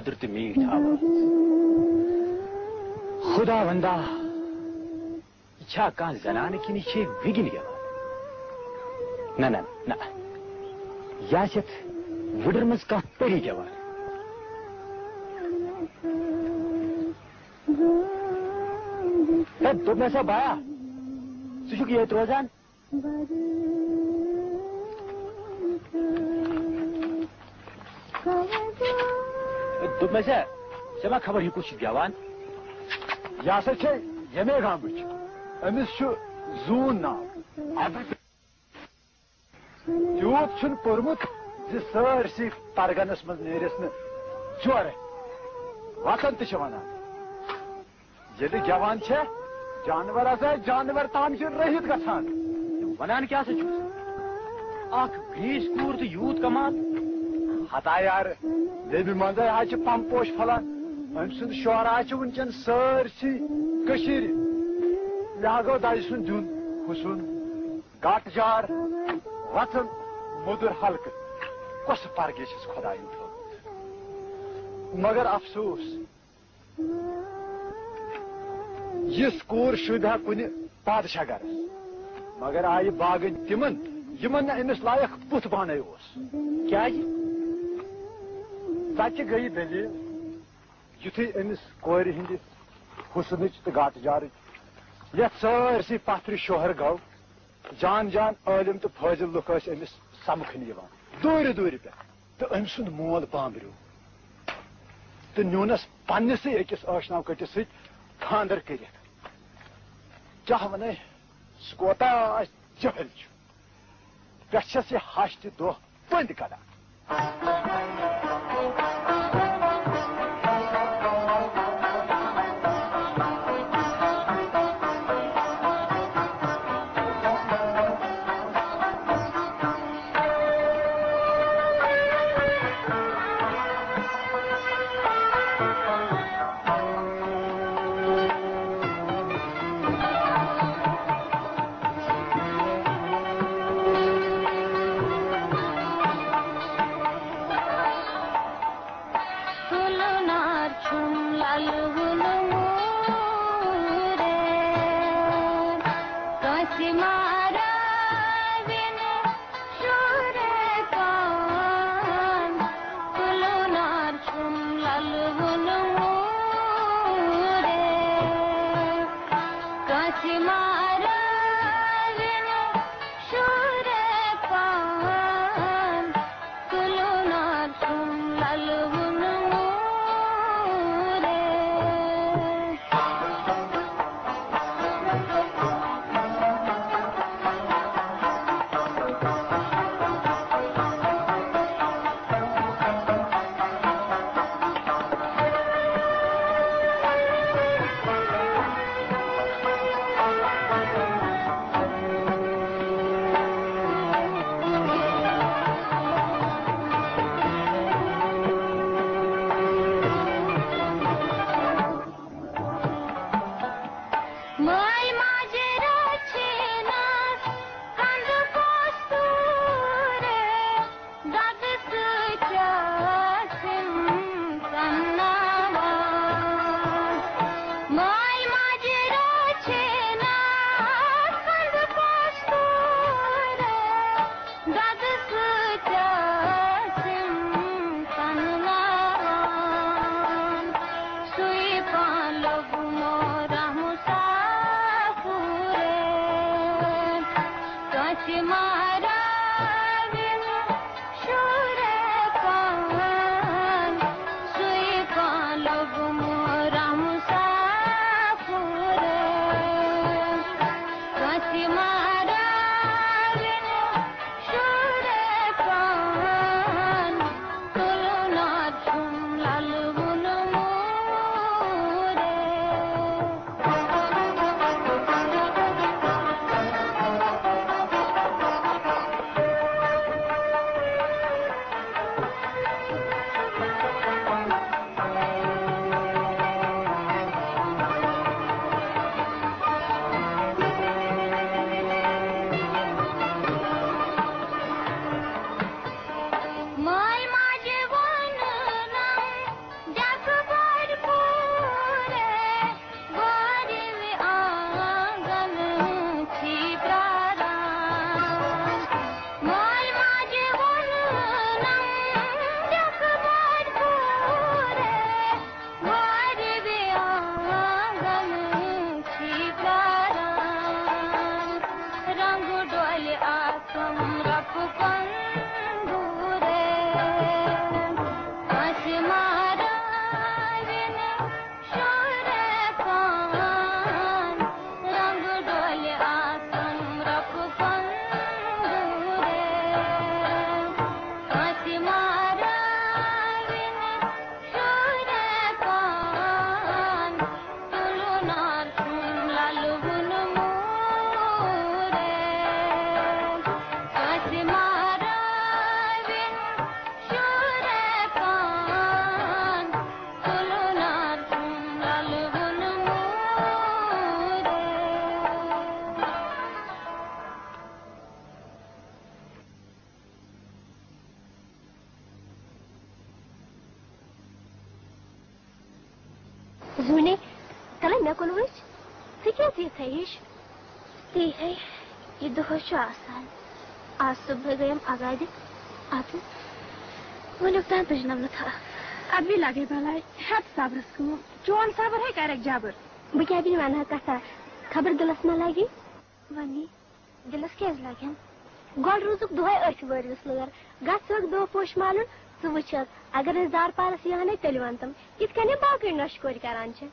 کیا مدر خدا وندا چھا کان زنان کنی چھے وگن گیا۔ نہ نہ نہ۔ یا چھت وڈر مز کان پری جوان تو میں سا بایا سوچو کہ یہ روزان تو میں سے سما خبر ہی کچھ جوان یہ سا چھ یمے گامچ امس چھ زون ناو یوت چھن پورمت زِ سٲرسٕے پرگنس منٛز نیرس نہٕ ژورے وقت تہِ چھِ ونان ییٚلہِ جوان چھےٚ جانور ہسا جانور تام چھِ رٔہِتھ گژھان ونان کیا سا چھُس اکھ گریس کوٗر تہٕ یوٗت کمان ہتا یار نیبہِ منٛزے حظ چھِ پمپوش پھلان أمۍ سُنٛد شعرا چھُ وٕنکٮ۪ن سٲرسٕے کٔشیٖرِ مےٚ گوٚو دَجہِ سُنٛد دیُن ہُسُن گٹ جار وژن مودُر ہلکہٕ کۄس پرگے چھس خۄدایَن تھوٚومُت مگر افسوس یِژھ کوٗر شوٗبہِ ہا کُنہِ بادشاہ گرس مگر آیہِ باغن تِمن یِمن نہٕ أمِس لایق بُتھ بانَے اوس کیٛازِ سچہِ گٔیہِ دٔلیٖل یُتھُے أمِس کورِ ہٕنٛدِ شوہر گوٚو جان جان عٲلِم تہٕ فٲضِل لُکھ ٲسۍ أمِس سمکھنہِ یِوان۔ دوٗرِ دوٗرِ پٮ۪ٹھ، تہٕ أمۍ سُنٛد مول بامبریو۔ تہٕ نیوٗنس پننِسٕے أکِس ٲشناو کٔٹِس سۭتۍ خانٛدر کٔرِتھ۔ کیٛاہ ونے سُہ جہل چھُ۔ پٮ۪ٹھ چھس ہش تہِ دۄہ کڑان آز صُبحٲے گٔیم اگادِ اَدٕ وٕنیُک تام تُجنم ادٕ بیٚیہِ لگے بلاے ہٮ۪تھ صبرس کٲم چون صبر ہے بہٕ کیٛاہ بیٚیہِ وَنہٕ ہا کَتھا خبر دِلس ما لگہِ وَنی دِلس کیٛازِ لگن گۄڈٕ روٗزُکھ دۄہے أتھۍ وٲرۍوِس لٲر گژھکھ دۄہ پوش مالُن ژٕ وٕچھکھ اگر أسۍ دار پارس یِہانے تیٚلہِ وَن تِم یِتھ کٔنۍ یِم باقٕے نۄشہِ کورِ کران چھِ۔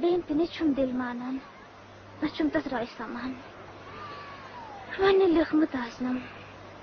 بیٚیہِ تہِ نہٕ چھُم دِل مانان نہ چھُم تَتھ راے سَمان وۄنۍ لیوٗکھمُت آسنم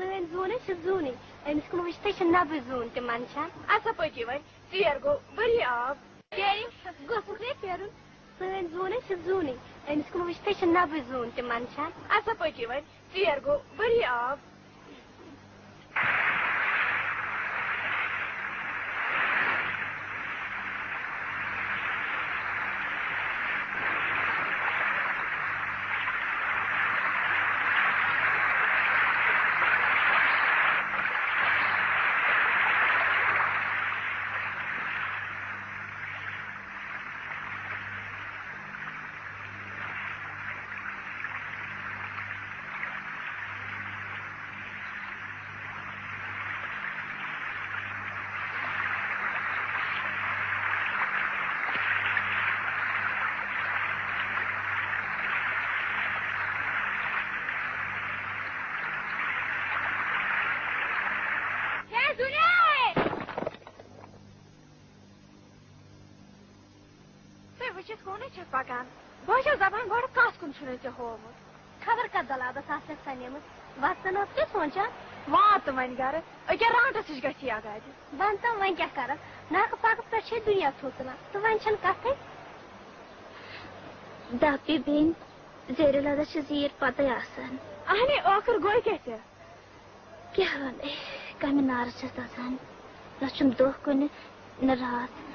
یِمن بِچارن چھِ بٕتھِس سوسُن گوٚژھُکھ نے پھیرُن سٲنۍ زوٗنٕے چھِ زوٗنٕے أمِس کُن وٕچھتھٕے چھِ نبہٕ زوٗن تہِ منٛدچھان اَسا پٔکِو وۄنۍ ژیر گوٚو ؤری آب گوٚژھُکھ نے پھیرُن سٲنۍ زوٗنٕے چھِ زوٗنٕے أمِس کُن وٕچھتھٕے چھِ نبہٕ زوٗن تہِ منٛدچھان اَسا پٔکِو وۄنۍ ژیر گوٚو ؤری آب تُہۍ وٕچھِتھ ہونٕے چھَکھ پکان بہٕ چھَس دَپان گۄڈٕ کَتھ کُن چھُنہٕ ژےٚ ہومُت خبر کَتھ دَلادَس آسٮ۪کھ سَنیمٕژ وَتَن ٲس کیٛاہ سونٛچان واتہٕ وۄنۍ گرٕ أکیاہ رانٛٹَس نِش گژھِ یہِ اگادِ بَن تہٕ وۄنۍ کیٛاہ کَرَکھ ناکہٕ پاکَس پٮ۪ٹھ چھے دُنیا تھوٚژان تہٕ وۄنۍ چھَنہٕ کَتھٕے دَپہِ بیٚنہِ زیرِ لَدَس چھِ زیٖر پَتَے آسان اہنہِ ٲخٕر گوٚو کیٛاہ ژےٚ کیٛاہ وَنَے کَمہِ نارٕ چھَس دَزان نہ چھُم دۄہ کُنہِ نہ راتھ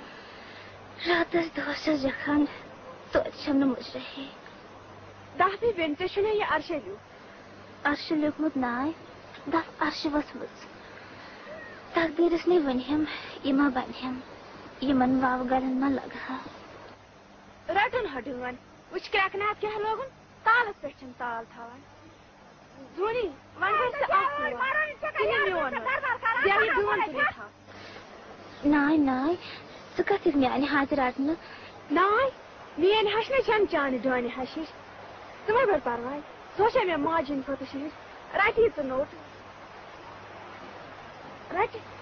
راتَس دۄہَس چھَس جَکھان توتہِ چھَم نہٕ مُجرہے دَپہِ بیٚنہِ ژےٚ چھُنہ یہِ اَرشے لیوٗ عرشہِ لیوٗکھمُت ناے دَپ عرشہِ ؤژھمٕژ تقدیٖرَس نَے ؤنہِم یہِ ما بَنہِم یِمن واوٕ گَرٮ۪ن ما لَگہٕ ہا رَٹُن ہا ڈٲنۍ وٕچھ کرٛٮ۪کنات کیٛاہ لوگُن تالَس پٮ۪ٹھ چھِنہٕ تال تھاوان زوٗنی وۄنۍ گژھِ ژٕ اکھ کٲم ژٕ نہِ۔ میون وۄنۍ بیٚیہِ یہِ ڈٲن تُلِتھ تھاو ناے ناے ژٕ کَتھ یِکھ میٛانہِ ہاتہِ رَٹنہٕ ناے میٲنۍ ہَشنٕے چھَنہٕ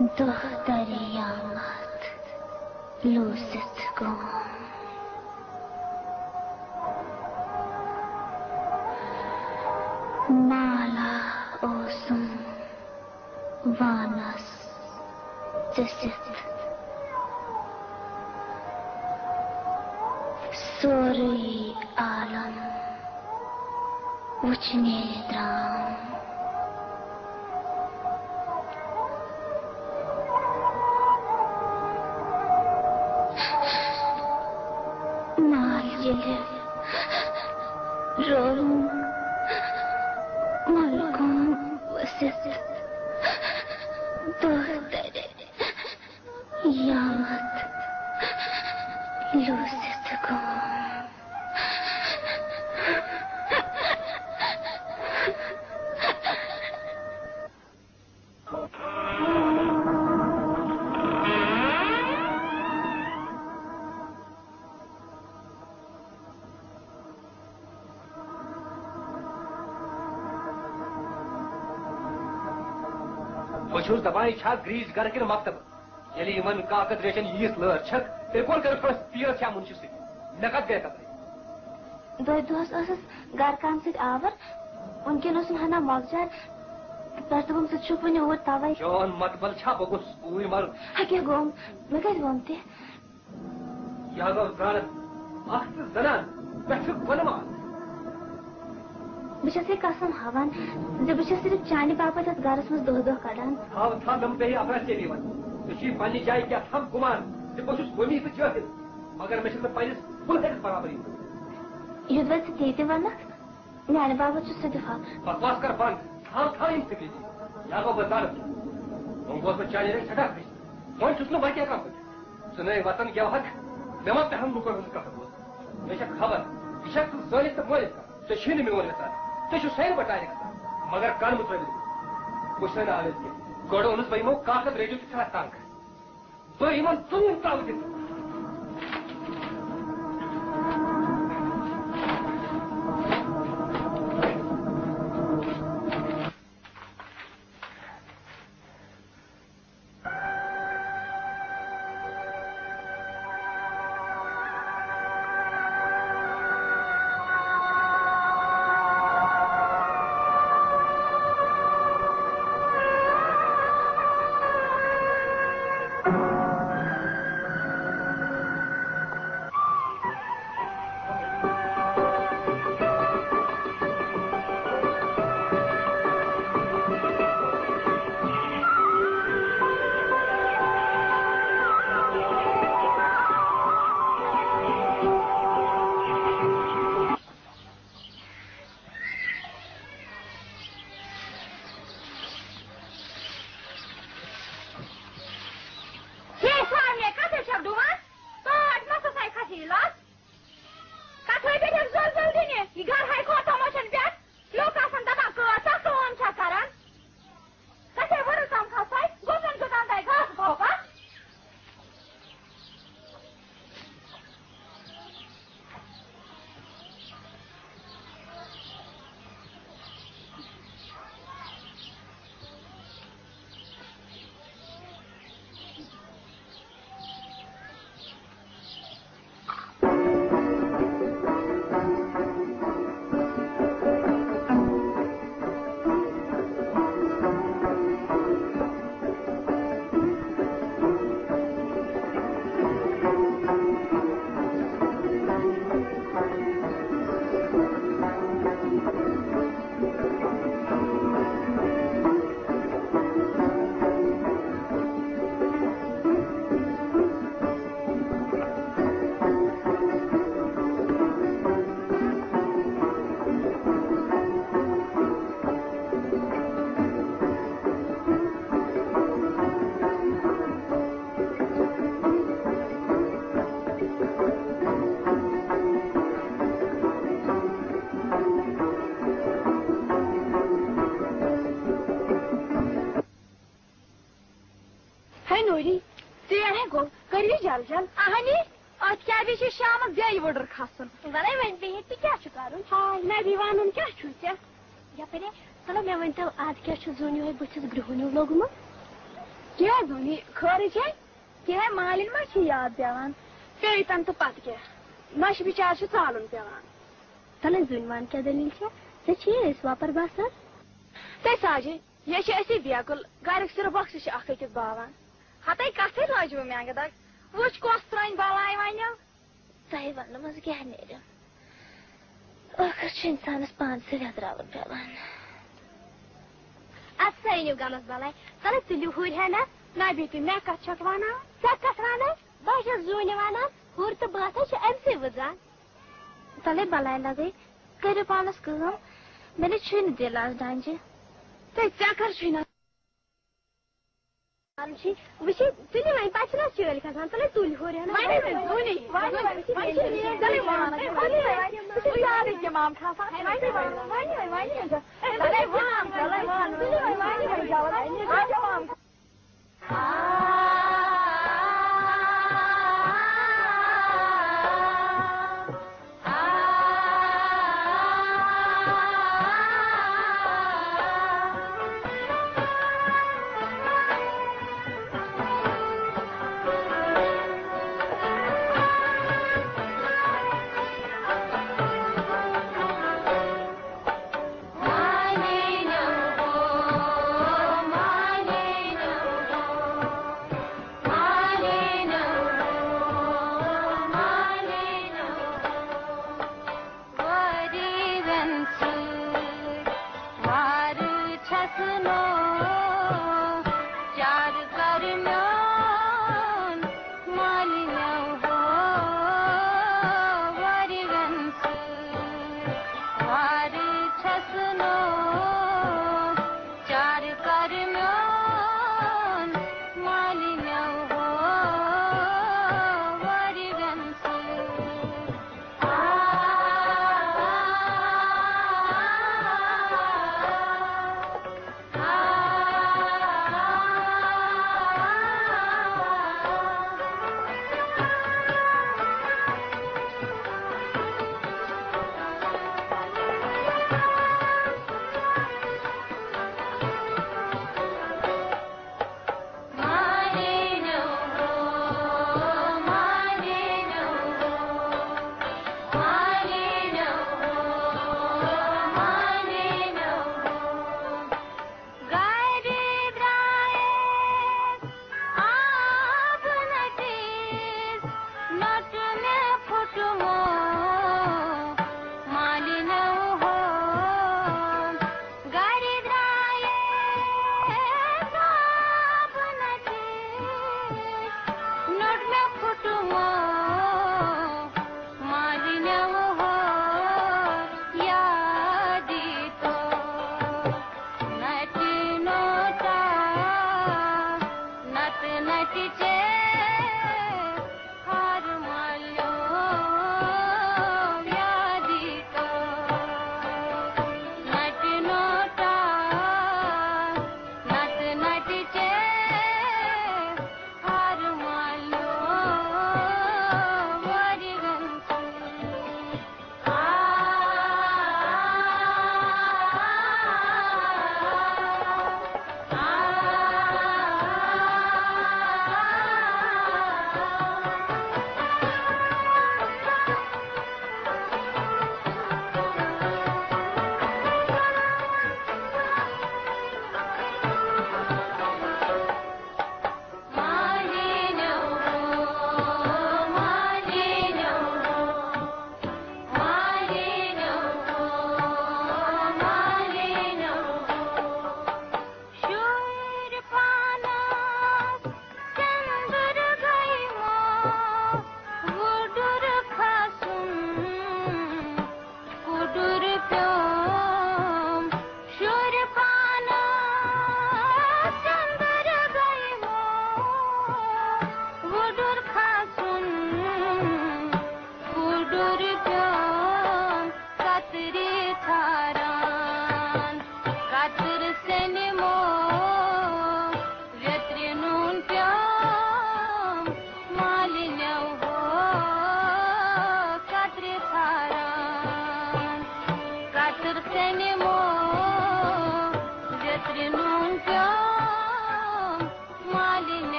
دۄہ دریامت لوٗسِتھ گوم مالا اوسُم وانس ژٔسِتھ سورُے عالم وٕچھنہِ گریٖس گرٕ کِنہٕ مکتب۔ ییٚلہِ یِمن کاکد ریشن ییٖژ لٲر چھکھ تیٚلہِ کوٚر کٔرٕکھ پرٛژھ پیٖر چھا مُنشہِ سۭتۍ مےٚ گٔے کتھ دۄہ دۄہس ٲسٕس گرٕ کامہِ سۭتۍ آور وٕنکٮ۪ن اوسُم ہنا مۄکجار پٮ۪ٹھ دوٚپُم ژٕ چھُکھ وُنہِ اوٗرۍ تَوے چون مطبل چھا بہٕ گوٚژھ اوٗرۍ مرُن ہا کیٛاہ گوٚم مےٚ کَتہِ ووٚن تہِ یہِ گوٚو زانت اکھ تہٕ زنان پٮ۪ٹھٕ بہٕ چھَس یہِ قسم ہاوان زِ بہٕ چھَس صرف چانہِ باپتھ یتھ گرس منٛز دۄہ دۄہ کڑان۔ تھاو تھاو مےٚ بیٚیہِ افراد ژےٚ یِوان ژٕ چھُے پننہِ جایہِ کیٛاہ تھام گُمان زِ بہٕ چھُس ؤمی تہٕ جٲہل مگر مےٚ نہٕ پننِس پُلہس برابری وۄنۍ ژٕ تی تہِ وَنکھ میانہِ باپتھ چھُ سُہ دِفاع بکواس کر بنٛد تھاو تھاو یِم فِکرِ دِ یا گوٚو بہٕ زانت وۄنۍ گوس بہٕ چانہِ چھُس نہٕ خۄش ژٕ نٔے وطن گٮ۪وہکھ مےٚ ما پٮ۪ہن لُکن ہٕنٛز کتھ بوز مےٚ چھےٚ خبر یہِ تہٕ ژےٚ نہٕ میون ژےٚ چھُ سٲری مگر کن مہٕ ژٲلِتھ بہٕ چھُسے نہٕ گۄڈٕ اوٚنُس بہٕ یِمو کاکد ریڈیو تہِ تنگ بہٕ یِمن ژوٗن دِتھ یپٲرۍ چلو مےٚ ؤنۍتو اَز کیٛاہ چھُ زوٗن یِہوے بٕتھِس گرٛہُن ہیوٗ لوگمُت کیٛاہ زوٗنی خٲرٕے چھے کیٛاہ مالِنۍ ما چھِ یاد پٮ۪وان پیٚیہِ تَن تہٕ پَتہٕ کیٛاہ نۄشہِ بِچار چھُ ژالُن پٮ۪وان تَلے زوٗنہِ وان کیٛاہ دٔلیٖل چھےٚ ژےٚ چھِ أسۍ واپر باسان تے ساجے یہِ چھِ أسی بیکُل گرِکۍ صرف بۄکسہِ چھِ اکھ أکِس ٲخر چھُ اِنسانس پانسٕے وٮ۪دراوُن پٮ۪وان اَدٕ سا أنِو گمس بلاے تَلے تُلِو ہُرۍ ہنا نہ بیٚیہِ مےٚ کتھ چھکھ وَنان ژےٚ کتھ وَنان بہٕ چھَس زوٗنہِ وَنان ہُر تہٕ باتھا چھِ أمسٕے وٕزان تَلے بلاے لگے کٔرِو پانس کٲم مےٚ نَے چھُنہٕ دِل آز ڈانجہِ تے ژےٚ کر چھُے نہ چل کھانا زیادہ جمام کھاسا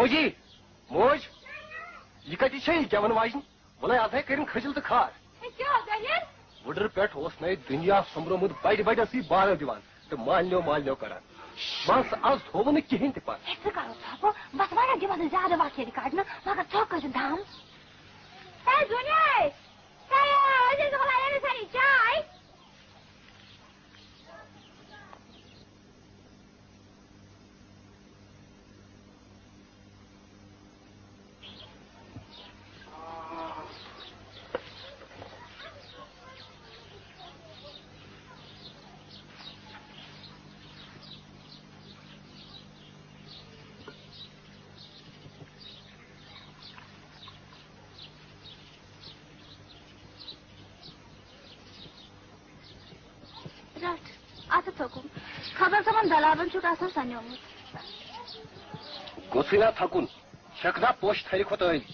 موجی موج یہ کتی گیون واجن ولے آز ہے خجل تو کھار۔ وڈر پہ اوس نئی دنیا سمبرومت بڑ بڑ اسی بارو دیوان۔ تو مالنیو مالنیو کران بس آز تھوو نہ کہین تہ پتہ بس وانا دیوان زیادہ واقعہ کاڑنا مگر ژھوک دھام۔ 4초 사선사념. 고스나 파군, 샤크나 보시 타리코더이.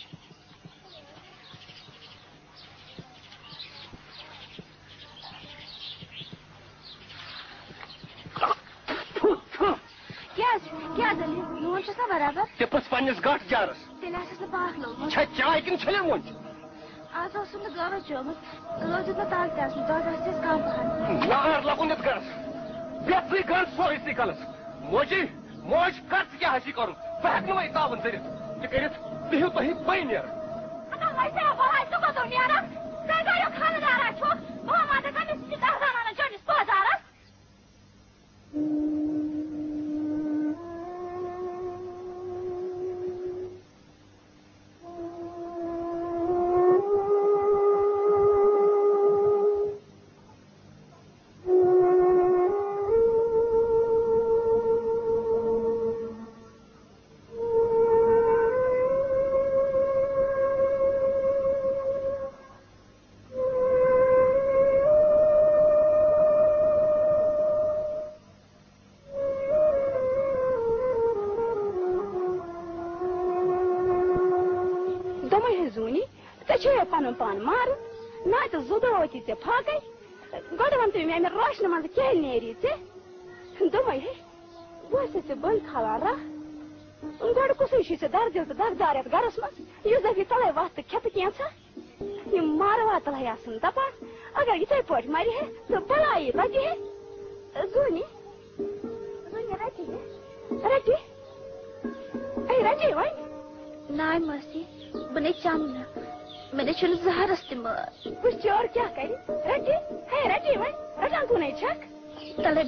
Gerdeli, nuançası beraber. Depas panis gart jarız. Telaşası bağlı olmuş. Çat çaykin çelem olmuş. Az olsun da garaç olmuş. Lojada tarz dersmiş, daha da siz kaldı hani. Ne ağırla kundet garız. بیسری گرل سورُے تی کلس موجی موج کس کیا ہشی کرو بہ ہیکہ وۄنۍ تعاوُن کٔرِتھ تہِ کٔرِتھ بِہِو تُہۍ پٔنۍ نیران پن پان مار نہ زدوتی ے پھاکے، گۄڈٕ وَن تُہۍ مےٚ اَمہِ روشنہِ منٛزٕ کیٛازِ نیری ژےٚ؟ دوٚپمَے ہے، بہٕ ٲسٕے ژےٚ بٔنٛد کھالان رَتھ، گۄڈٕ کُسٕے چھُے ژےٚ دردِل تہٕ دردار یَتھ گَرَس منٛز؟ یُس دَپہِ تَلَے وَتھ تہٕ کھٮ۪تہٕ کینٛژھا؟ یِم ماروا تَلَے آسَن دَپان اگر یِتھَے پٲٹھۍ مَرِ ہے تہٕ بَلایی رَٹہِ ہے۔ زوٗنہِ زوٗنہِ رَٹہِ وۄنۍ۔ نانۍ مٲسی بہٕ نے چَمنہٕ وٕچھ چور کیٛاہ کرِ رٹہِ ہے رٹے وۄنۍ رٹان کُنے چھکھ تلے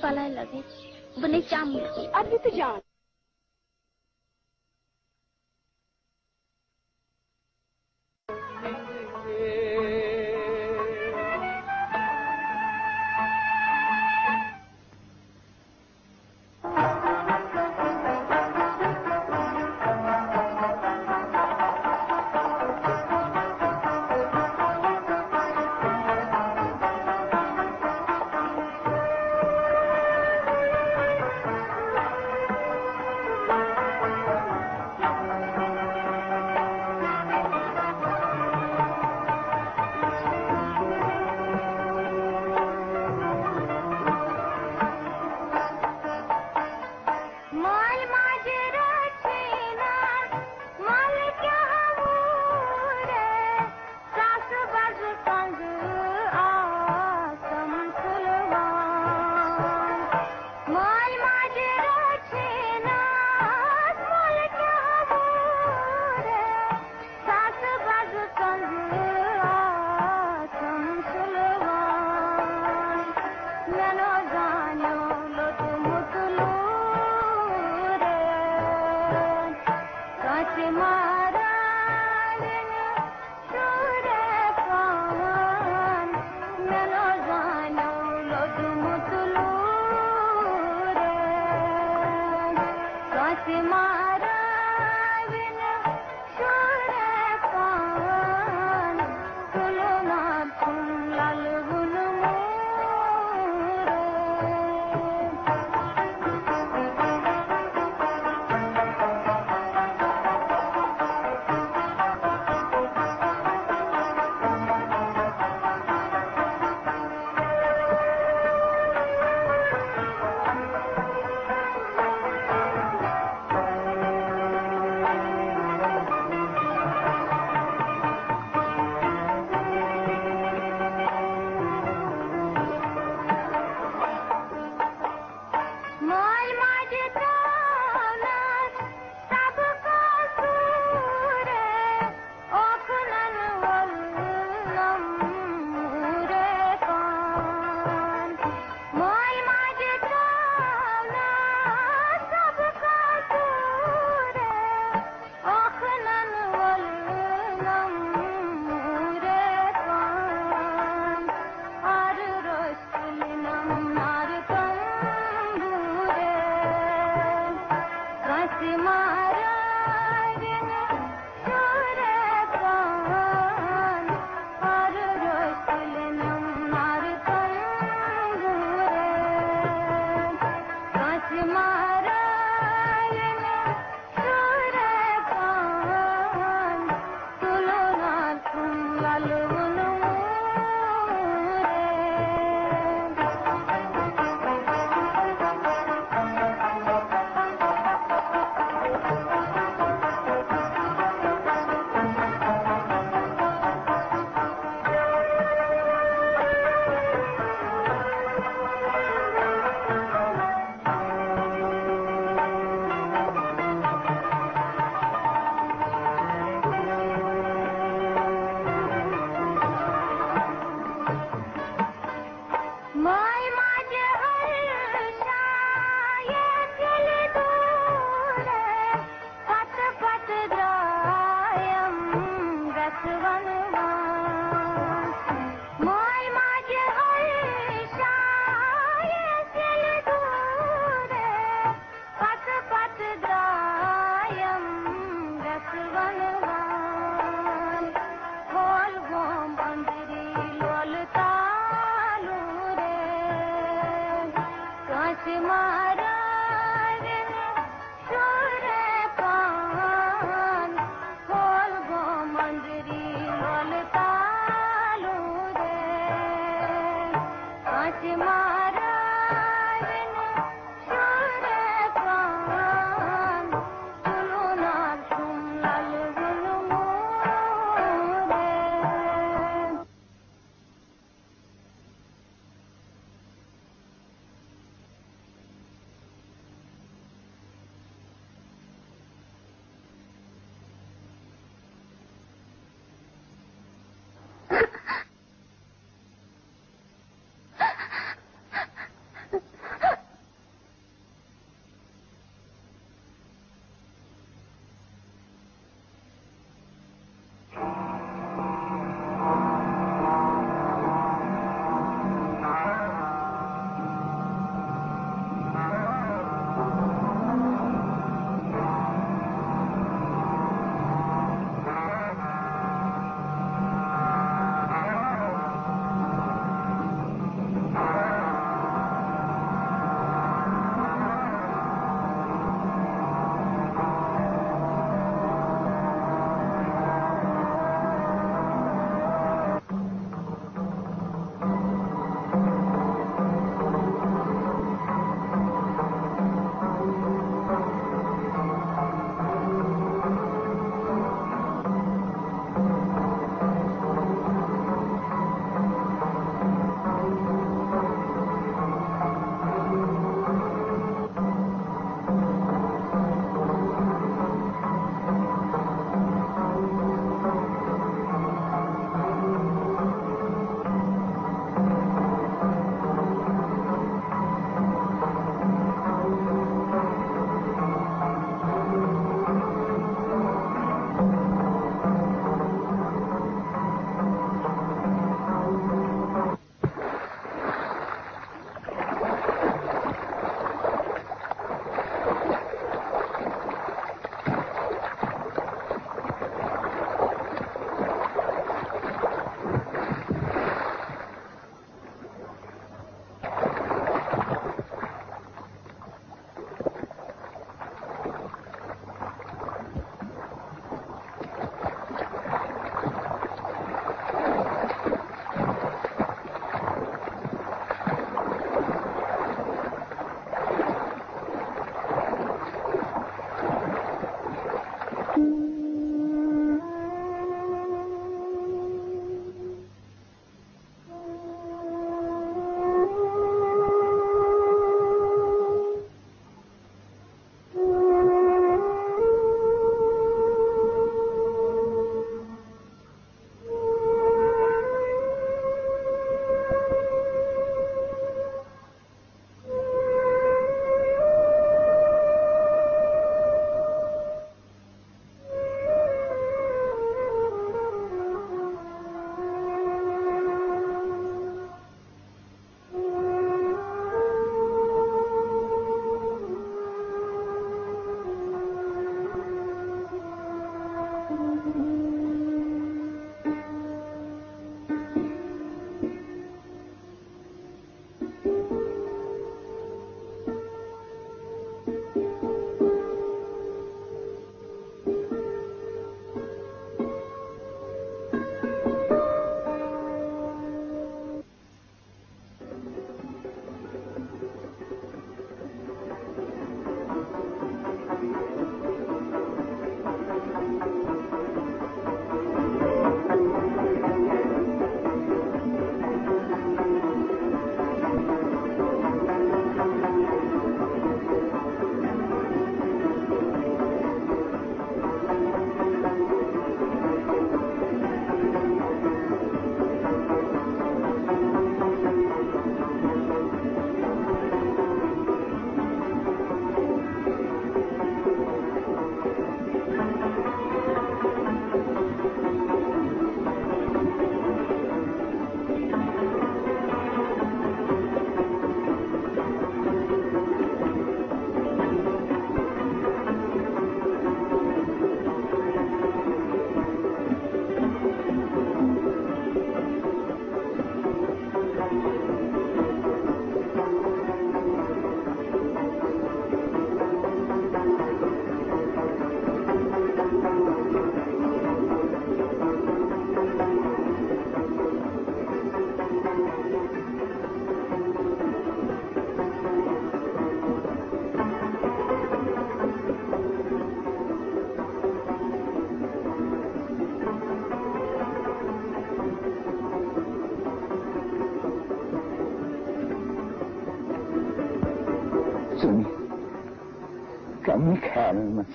کم خیال مز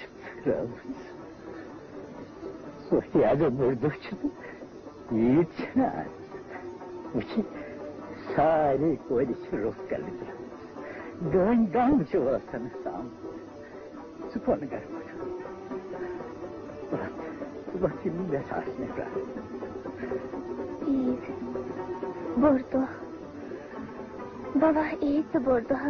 سوتی اگر بوڑ دہ عید وچ سارے کور روح کل دن گام وسان سام سکون گھر صبح بحث عید بوڑ دہ بابا عید تو بوڑ دہ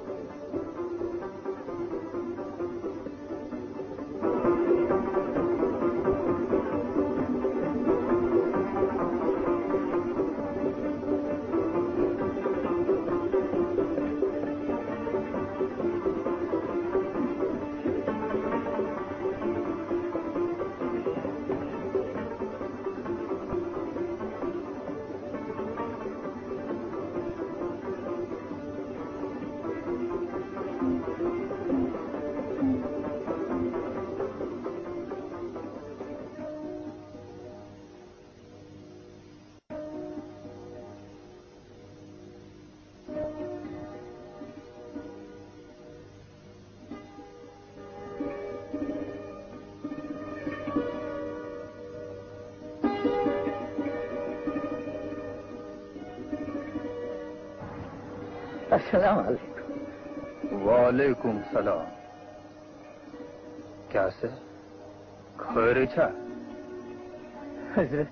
السلام علیکم۔ وعلیکم سلام کیا سے؟ خیر چھا حضرت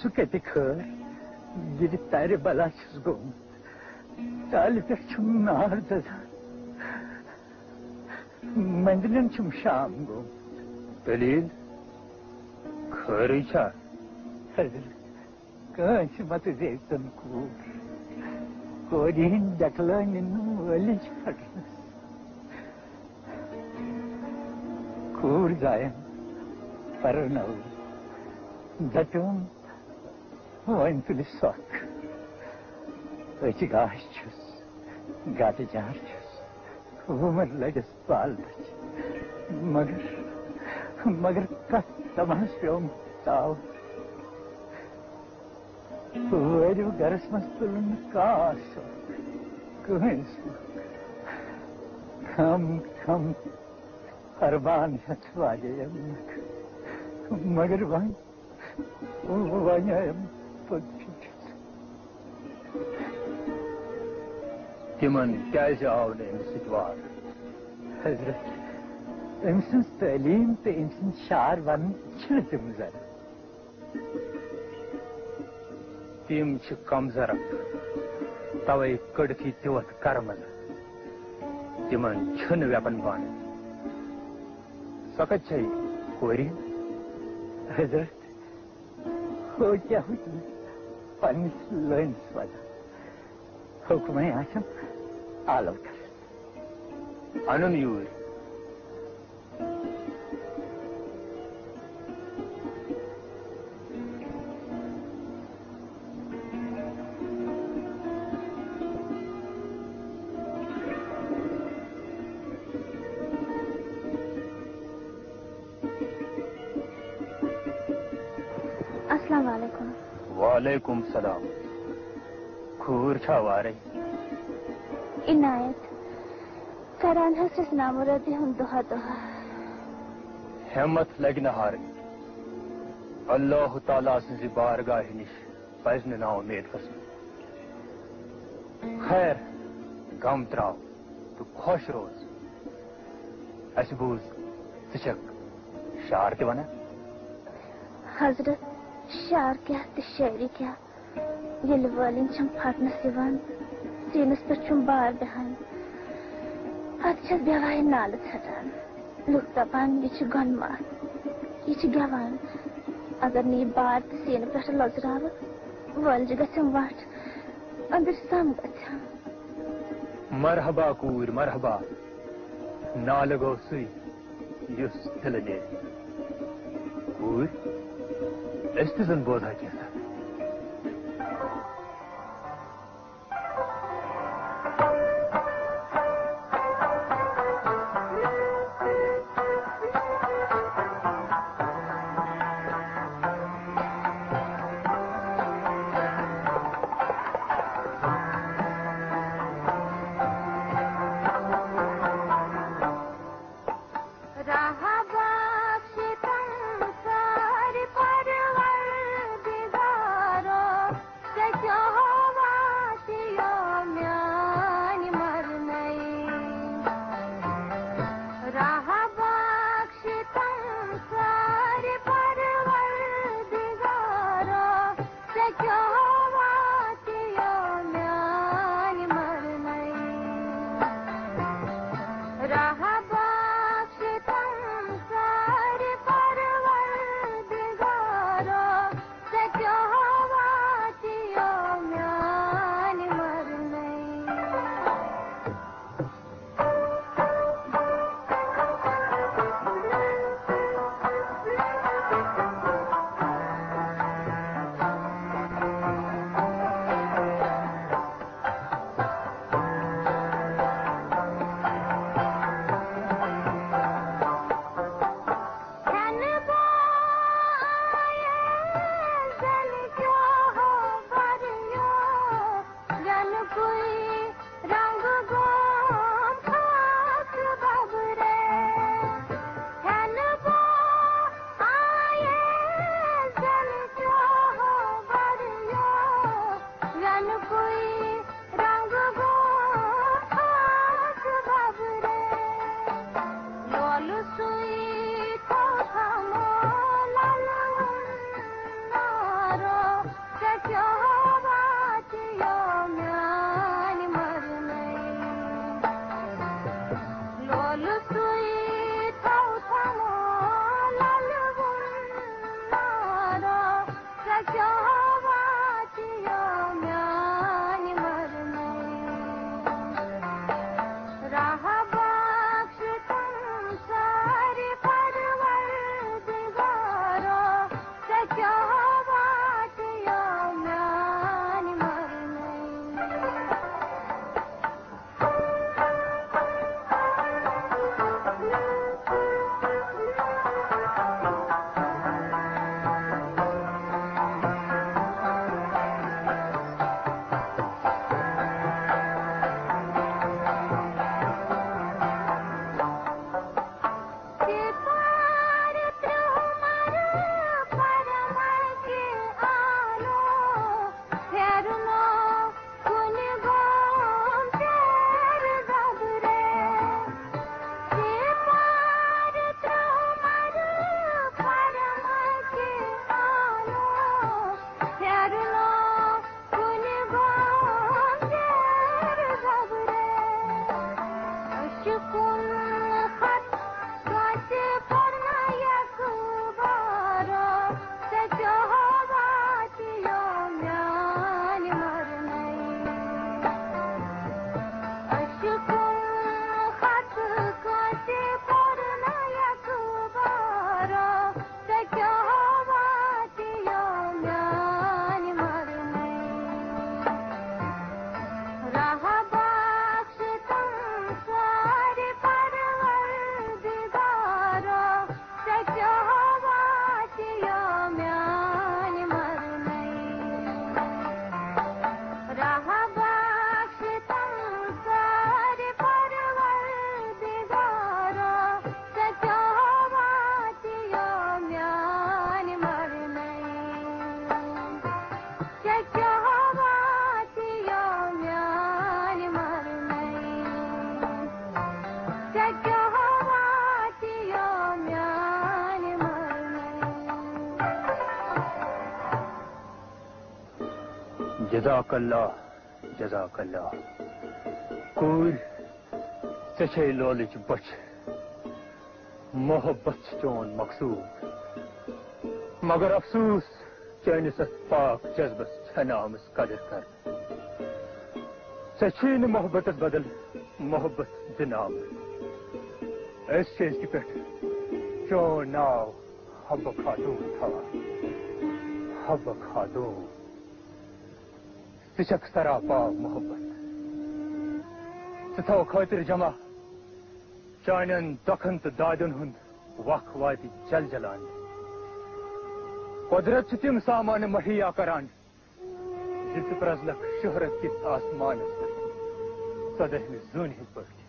سہ کتہ خیر ییٚلہِ ترِ بلا چھُس گوٚمُت کالہِ پٮ۪ٹھ چھُم نار دزان مندرن چھُم شام گوٚمُت دلیل؟ خیر چھا حضرت کٲنٛسہِ مت زیٖتن کوٗر۔ Corinda kleinen Licht vergiss. Kurzayen, Paranaus, Datum, Oentulisak, Ötigahçus, Gadicarçus, Vumarlagas Baldaç, Magar, Magar Kastamasyon é Tavus. ہٮ۪تھ واجیٚیَم مگر وۄنۍ وۄنۍ آیم پوٚت فِکر تمن کیازِ آو نہٕ أمِس سۭتۍ وار حضرت أمۍ سٕنٛز تعلیٖم تہٕ أمۍ سٕنٛدۍ شعر وَنٕنۍ چھِنہٕ تِم تم چھ کمزرک توے کڑتھی تیوت کرمل تمن چھن ویپن بان سکت چھے کوری؟ حضرت ہو کیا حکم پنس لٲنس ودا حکمے آسان آلو کر. انن وعلیکم سلام کھور چھا وارے۔ عنایت۔ کران حسس نامرادی ہم دہا دہا ہمت لگنہ ہار اللہ تعالیٰ سنزی بارگاہ نش پزن نا امید قسم خیر غم تراو تو خوش روز۔ اس بوز ژٕ شعر تہِ ونان حضرت شعر کیا تہ شاعری کیا۔ یعنی ییٚلہِ وٲلِنۍ چھم پھٹنس یِوان سیٖنس پٮ۪ٹھ چھُم بار بیٚہان پتہٕ چھس بیواے نالہٕ ژھٹان لُکھ دپان یہِ چھِ گۄنہٕ ماتھ یہِ چھِ گٮ۪وان اگر نہٕ یہِ بار تہِ سیٖنہٕ پٮ۪ٹھ لۄژراوٕ وٲلجہِ گژھٮ۪م وٹھ أنٛدٕر سم اللہ، جزاک اللہ۔ کور ژے لولچ بچ محبت چون مقصود۔ مگر افسوس چٲنِس اتھ پاک جذبس چھنہٕ قدر کرنہٕ ژےٚ چھُے نہٕ محبتس بدل، محبت دِنہٕ آمٕژ أسۍ چھِ أزکہِ چون ناو حبہ خاتون تھاوان حبہ خاتون ژٕ چھکھ سراپا محبت ژٕ تھاو خٲطر جمع چانٮ۪ن دۄکھن تہٕ دادٮ۪ن ہُنٛد وق واتہِ جل جلان قدرت چھِ تِم سامانہٕ مہیا کران زِ ژٕ پرٛزلکھ شہرت کِس آسمانس پٮ۪ٹھ ژۄدہمہِ زوٗنہِ ہٕنٛدۍ پٲٹھۍ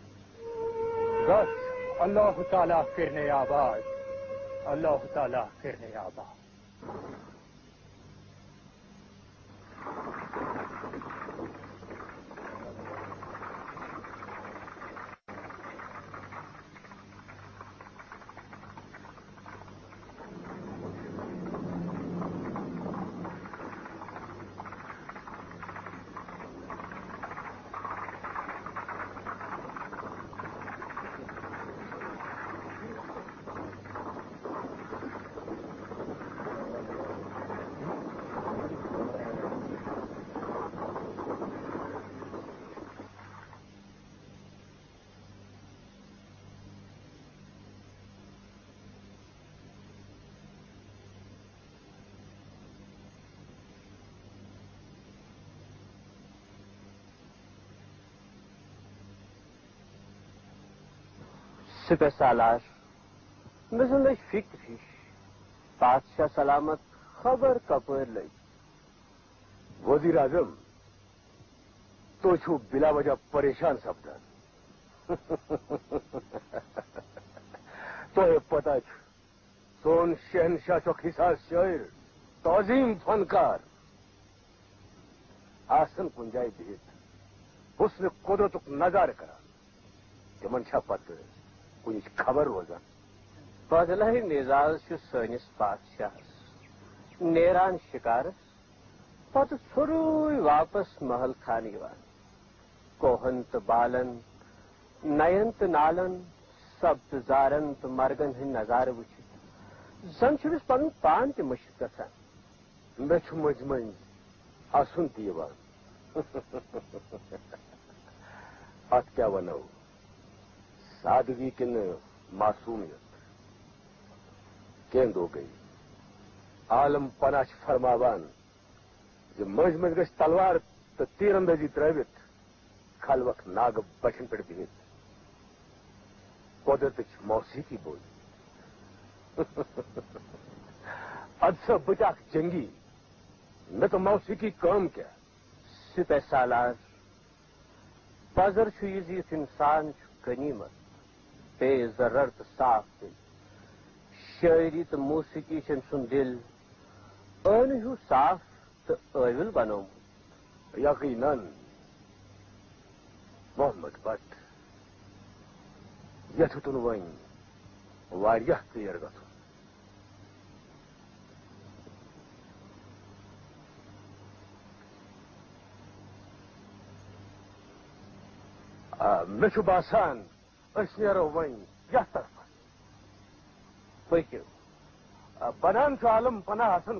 اللہ تعالیٰ کرنے آباد اللہ تعالیٰ کرنے آباد سپہ سالار مےٚ زن لٔج فِکر ہِش بادشاہ سلامت خبر کپٲرۍ لٔگۍ وزیر اعظم تُہۍ چھِو بلا وجہ پریشان سپدان تۄہہِ پتہ چھُ سون شہنشاہ چھُکھ حساس شٲعر تعظیٖم فنکار۔ آسن کُنہِ جایہِ بِہِتھ حُسنہِ قۄدرتُک نظارٕ کران تِمن چھا پتہٕ کُنِچ خبر روزان بدلے مزاج چھُ سٲنِس بادشاہس نیران شِکارس پتہٕ ژھوٚرُے واپس محل خانہٕ یِوان کوہن تہٕ بالن نین تہٕ نالن سبزارن تہٕ مرگن ہٕنٛدۍ نظارٕ وٕچھِتھ زن چھُنس پنُن پان تہِ مٔشِتھ گژھان مےٚ چھُ مٔنٛزۍ مٔنٛزۍ اَسُن تہِ یِوان اتھ کیٛاہ وَنو۔ سادگی کِنہٕ معصوٗمیت کیٚنٛہہ دۄہ گٔے عالم پناہ چھِ فرماوان زِ مٔنٛزۍ مٔنٛزۍ گژھِ تلوار تہٕ تیٖر اندٲزی ترٲوِتھ کھلوکھ ناگہٕ بٹھٮ۪ن پٮ۪ٹھ بِہِتھ قۄدرتٕچ موسیٖقی بوزِ ادٕ سا بہٕ تہِ جنگی مےٚ تہٕ موسیٖقی کٲم کیٛاہ سپہ سالار پزر چھُ یہِ زِ یُتھ اِنسان بے ضرر تہٕ صاف دِل. شٲعری تہٕ موسیقی أمۍ سُنٛد دِل. ٲنہٕ ہیوٗ صاف تہٕ ٲوِل بنومُت یقیناً محمد بٹ. یتھُتن وۄنۍ واریاہ ژیر گژھُن مےٚ چھُ باسان. أسۍ نیرو وۄنۍ یتھ طرفس پٔکِو آ، بنان چھُ عالم پناہ آسان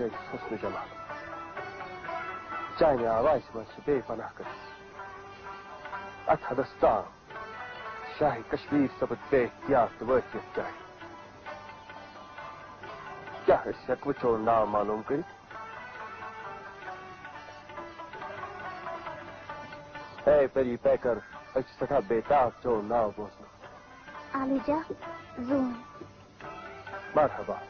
چیز حسن جمال چانہ آواز من بے پناہ کر۔ ات حدس تام شاہ کشمیر سبت بے احتیاط تو وٲتِتھ چاہے کیا أسۍ ہٮ۪کوٕ چون ناو معلوم کٔرِتھ اے پری پیکر أسۍ چھِ سٮ۪ٹھاہ بےتاب چون ناو بوزنہٕ زون مرحبا۔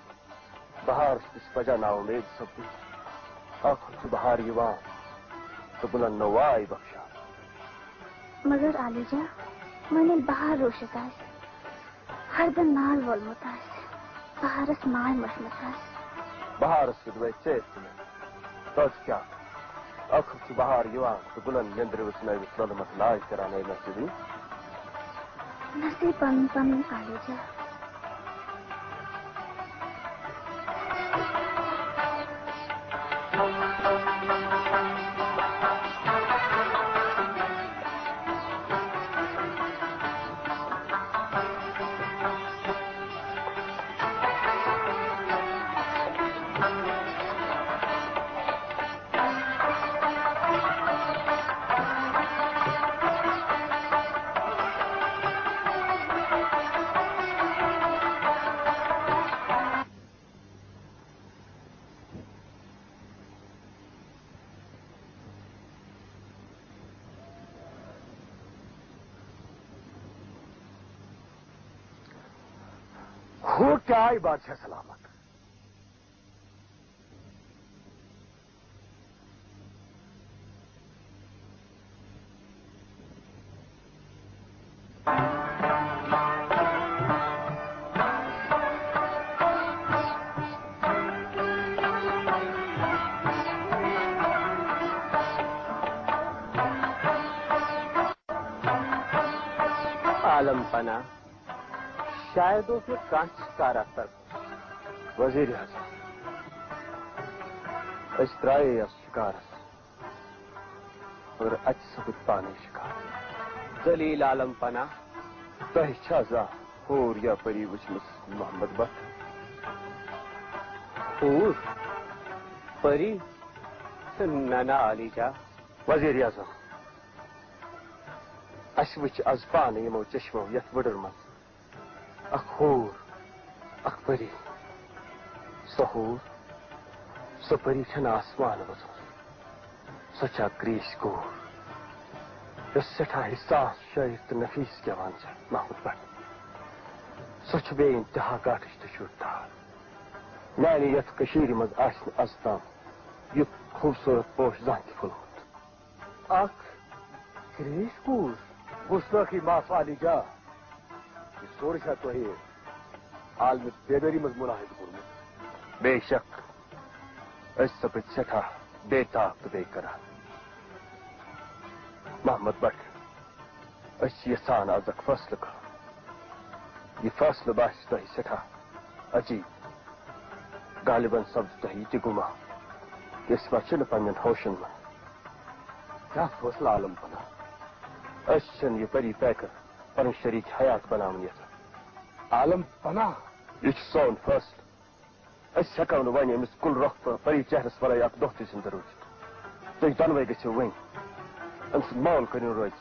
بہارس تہِ چھِ بجاوناوُن میٚژ سپدٕ ٲخٕر چھُ بہار یِوان تہٕ گُلن نوٚواے بخشان مگر عالجا وۄنۍ ییٚلہِ بہار روٗشِتھ آسہِ ہردٕ نال وولمُت آسہِ بہارس ماے مٔشمٕژ آسہِ بہارس سۭتۍ وٲتۍ ژیر تہِ مےٚ توتہِ کیٛاہ ٲخٕر چھُ بہار یِوان تہٕ گُلن نیٚنٛدرِ وٕژنٲوِتھ لولمت لاج کران اے نصیٖبی۔ نصیٖب پنُن پنُن عالجا بادشاہ سلامت۔ عالم پنا شاید وہ پھر کانچ وزیر اعظم اس ترائے یا شکارس مگر اچ سبت پانے شکار۔ دلیل عالم پنا تہ چھا ہور یا پری وچمس محمد بٹ۔ پور پری ننا علی جا۔ وزیر اعظم، اس وچ از پانے یمو چشمو یت وڈر مز اخ ہور اخ پری سہور سو پری چھن آسمان وزور سچا گریش گور یس سٹھا حساس شاعر تو نفیس گیوان چھ محمود بٹ۔ سچ بے انتہا گاٹش تو شوٹا میانہ یت کشیر مز آسن از تام یت خوبصورت پوش زان تہ پھلوت اخ گریش کور گستاخی معاف علی جا، یہ سور تو ہی عالم بیداری مز ملاحظ کورمت بے شک، اس سپت سٹھا بے طاقت بے کرا۔ محمد بٹ، اس یسان از فصل کا۔ یہ فصل باش تہی سٹھا عجیب غالباً سبز تہی تہ گما۔ اس ما چھ پنن ہوشن من کیا فیصلہ عالم پنا اس چھن یہ پری پیکر پن شریک حیات بناون یژھان عالم پنا یہ چھ سون فصل اس ہیکو ون امس کل رخ پری چہرس ورٲے اکھ دۄہ تہِ زندٕ روٗزِتھ تُہۍ دۄنوَے گٔژھِو وٕنۍ أمۍ سُنٛد مول کٔرِو روزِ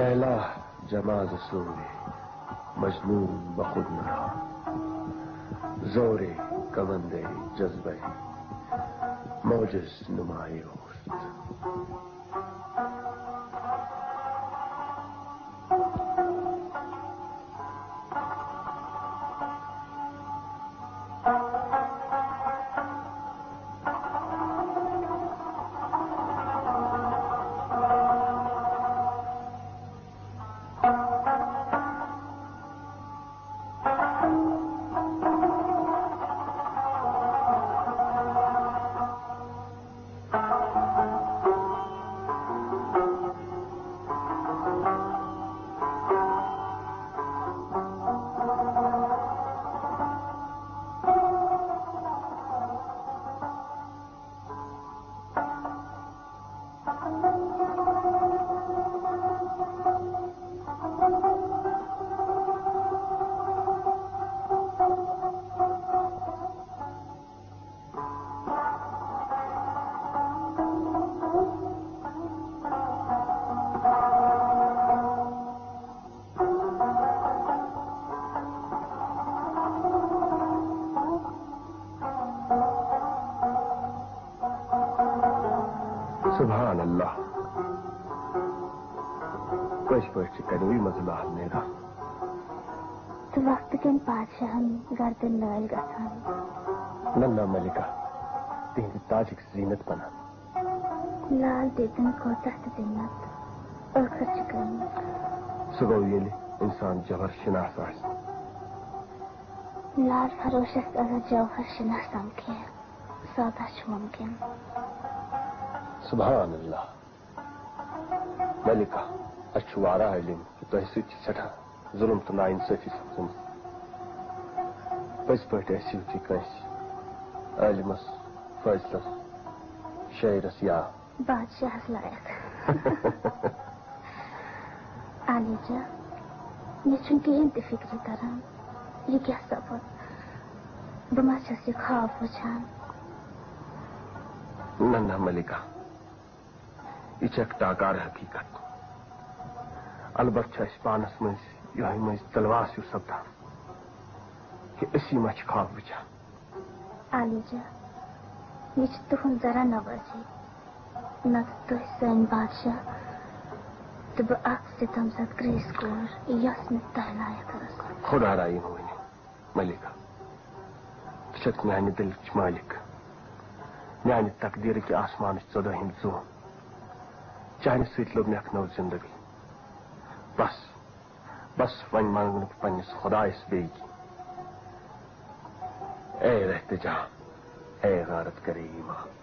لیلا جماز سوری مجنون بخود نہ زور کمندے جذبے موجز نمایوں جوہر شناہ سمکھے سودا چھُ ممکن سبحان اللہ ملکہ اَسہِ چھُ واراہ علم کہِ تۄہہِ سۭتۍ چھِ سٮ۪ٹھاہ ظُلم تہٕ نا اِنصٲفی سپزمٕژ پٔزۍ پٲٹھۍ ٲسِو تُہۍ کٲنٛسہِ عٲلمس فٲصلس شٲعرس یا بادشاہس لائق علی جا مےٚ چھُنہٕ کِہیٖنۍ تہِ فِکرِ یہِ کیٛاہ سپُد یہِ خواب نہ نہ ملکہ ٹاکار حقیقت البتہ پانس مز یہ مز تلواس ہیو سپدان کہ اسی ما خواب یہ ذرا نتہٕ تُہۍ سٲنۍ بادشاہ. تہٕ بہٕ اکھ ستم زد گریس کور خدا ونو ملکہ ژٕ چھکھ میانہِ دلٕچ مالک میانہِ تقدیرٕکۍ آسمانٕچ ژۄدٲہِم زون چانہِ سۭتۍ لوٚب مےٚ اکھ نٔو زندگی بس بس ون منٛگہٕ پنس بہٕ پننِس اے رہتہٕ جان اے غارت کرے ایمان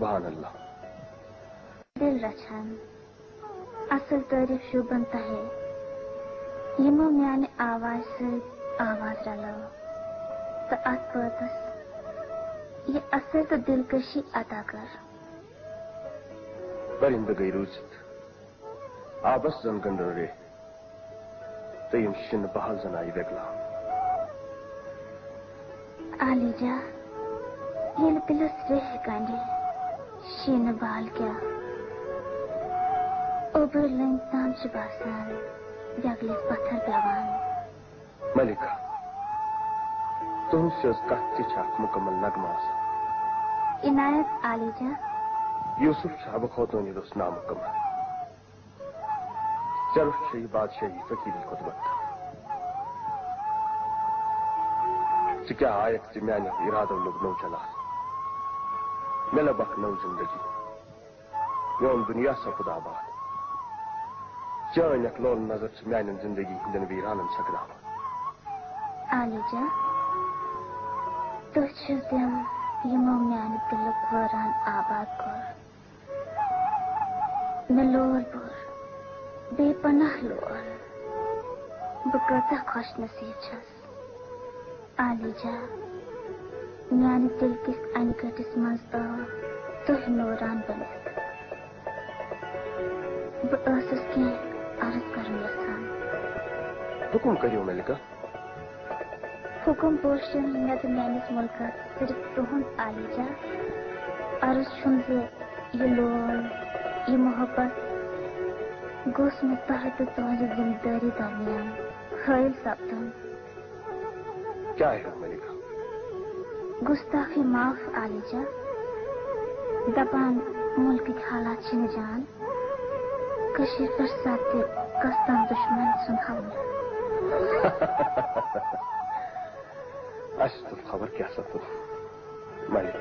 سبحان اللہ۔ دل رچھان اصل تعریف شوبن تہے یمو میانہ آواز ست آواز رلو تو ات پٲتس یہ اصل تو دلکشی ادا کر۔ پرندٕ گٔے روٗزِتھ آبس زن گنڈو رے ترٛیٚیِم شِنہٕ بحال زن آیہِ وٮ۪گلاو علی جا ییٚلہِ دِلس رٮ۪ح گنڈِ شیٖنہٕ بال کیٛاہ اوٚبُر لنٛگۍ تام چھِ باسان وٮ۪گلِس پتھر پٮ۪وان ملکہ سٕنٛز کتھ تہِ چھِ اکھ مُکمل نغمہٕ آسان عنایت علی جا یوسف چھُ حبہٕ خوتوٗنہِ روٚس نامُکمل چھےٚ یہِ بادشٲہی فقیٖری خۄدمت ژٕ کیٛاہ آیکھ ژٕ میانیو اِرادو لوٚگ نوٚو چلاس مےٚ لب اکھ نٔو زندگی میون دُنیا سپُد آباد چٲنۍ اکھ لول نظر چھِ میانٮ۪ن زندگی ہٕنٛدٮ۪ن ویرانن چھکناوان علی جا تُہۍ چھِو تِم یِمو میانہِ دِلُک وٲران آباد کوٚر مےٚ لول بوٚر بے پناہ لول بہٕ کۭژاہ خۄش نصیٖب چھَس علی جا میانہِ دِل کِس اَنہِ گٔٹِس منٛز ٲو تُہۍ نوران بٔنِتھ بہٕ ٲسٕس کینٛہہ عرض کرُن یژھان حُکُم کٔرِو ملکہ حُکُم پوشن مےٚ تہٕ میٲنِس مُلکس گُستاخی معاف عالی جا۔ دپان مُلکٕکۍ حالات چھِنہٕ جان۔ کٔشیٖر پٮ۪ٹھ سپدِ کستان دُشمن سُنٛد حملہٕ اَسہِ تُل خبر کیٛاہ سپُد ملک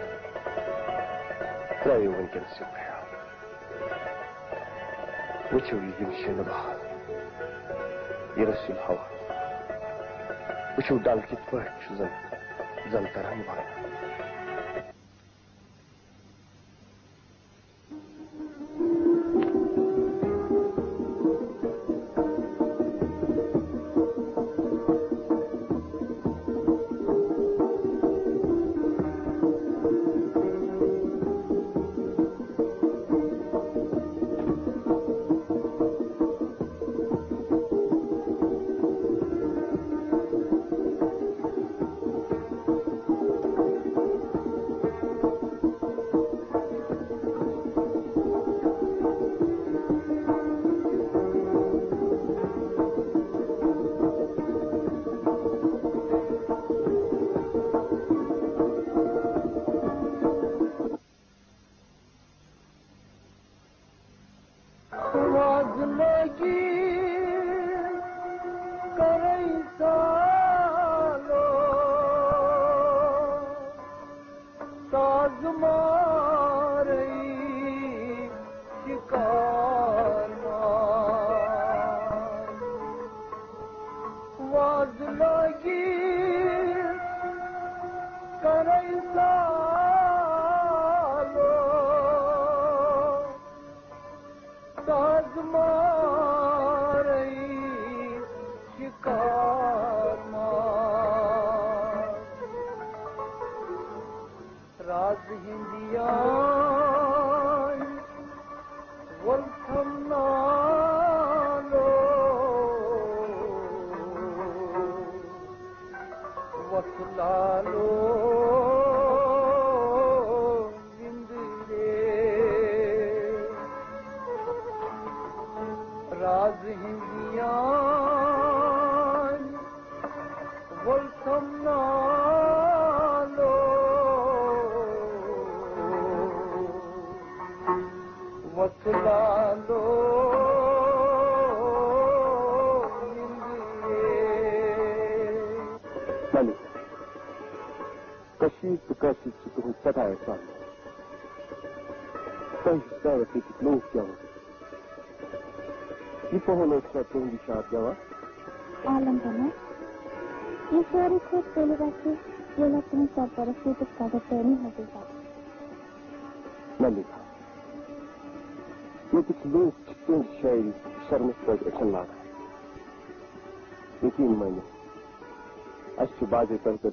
ترٛٲیِو وٕنکٮ۪نس یہِ خیال وٕچھِو یہِ یِم شِنہٕ بہار یہِ رسیٖل ہوا۔ وٕچھِو ڈل کِتھ رہا ہے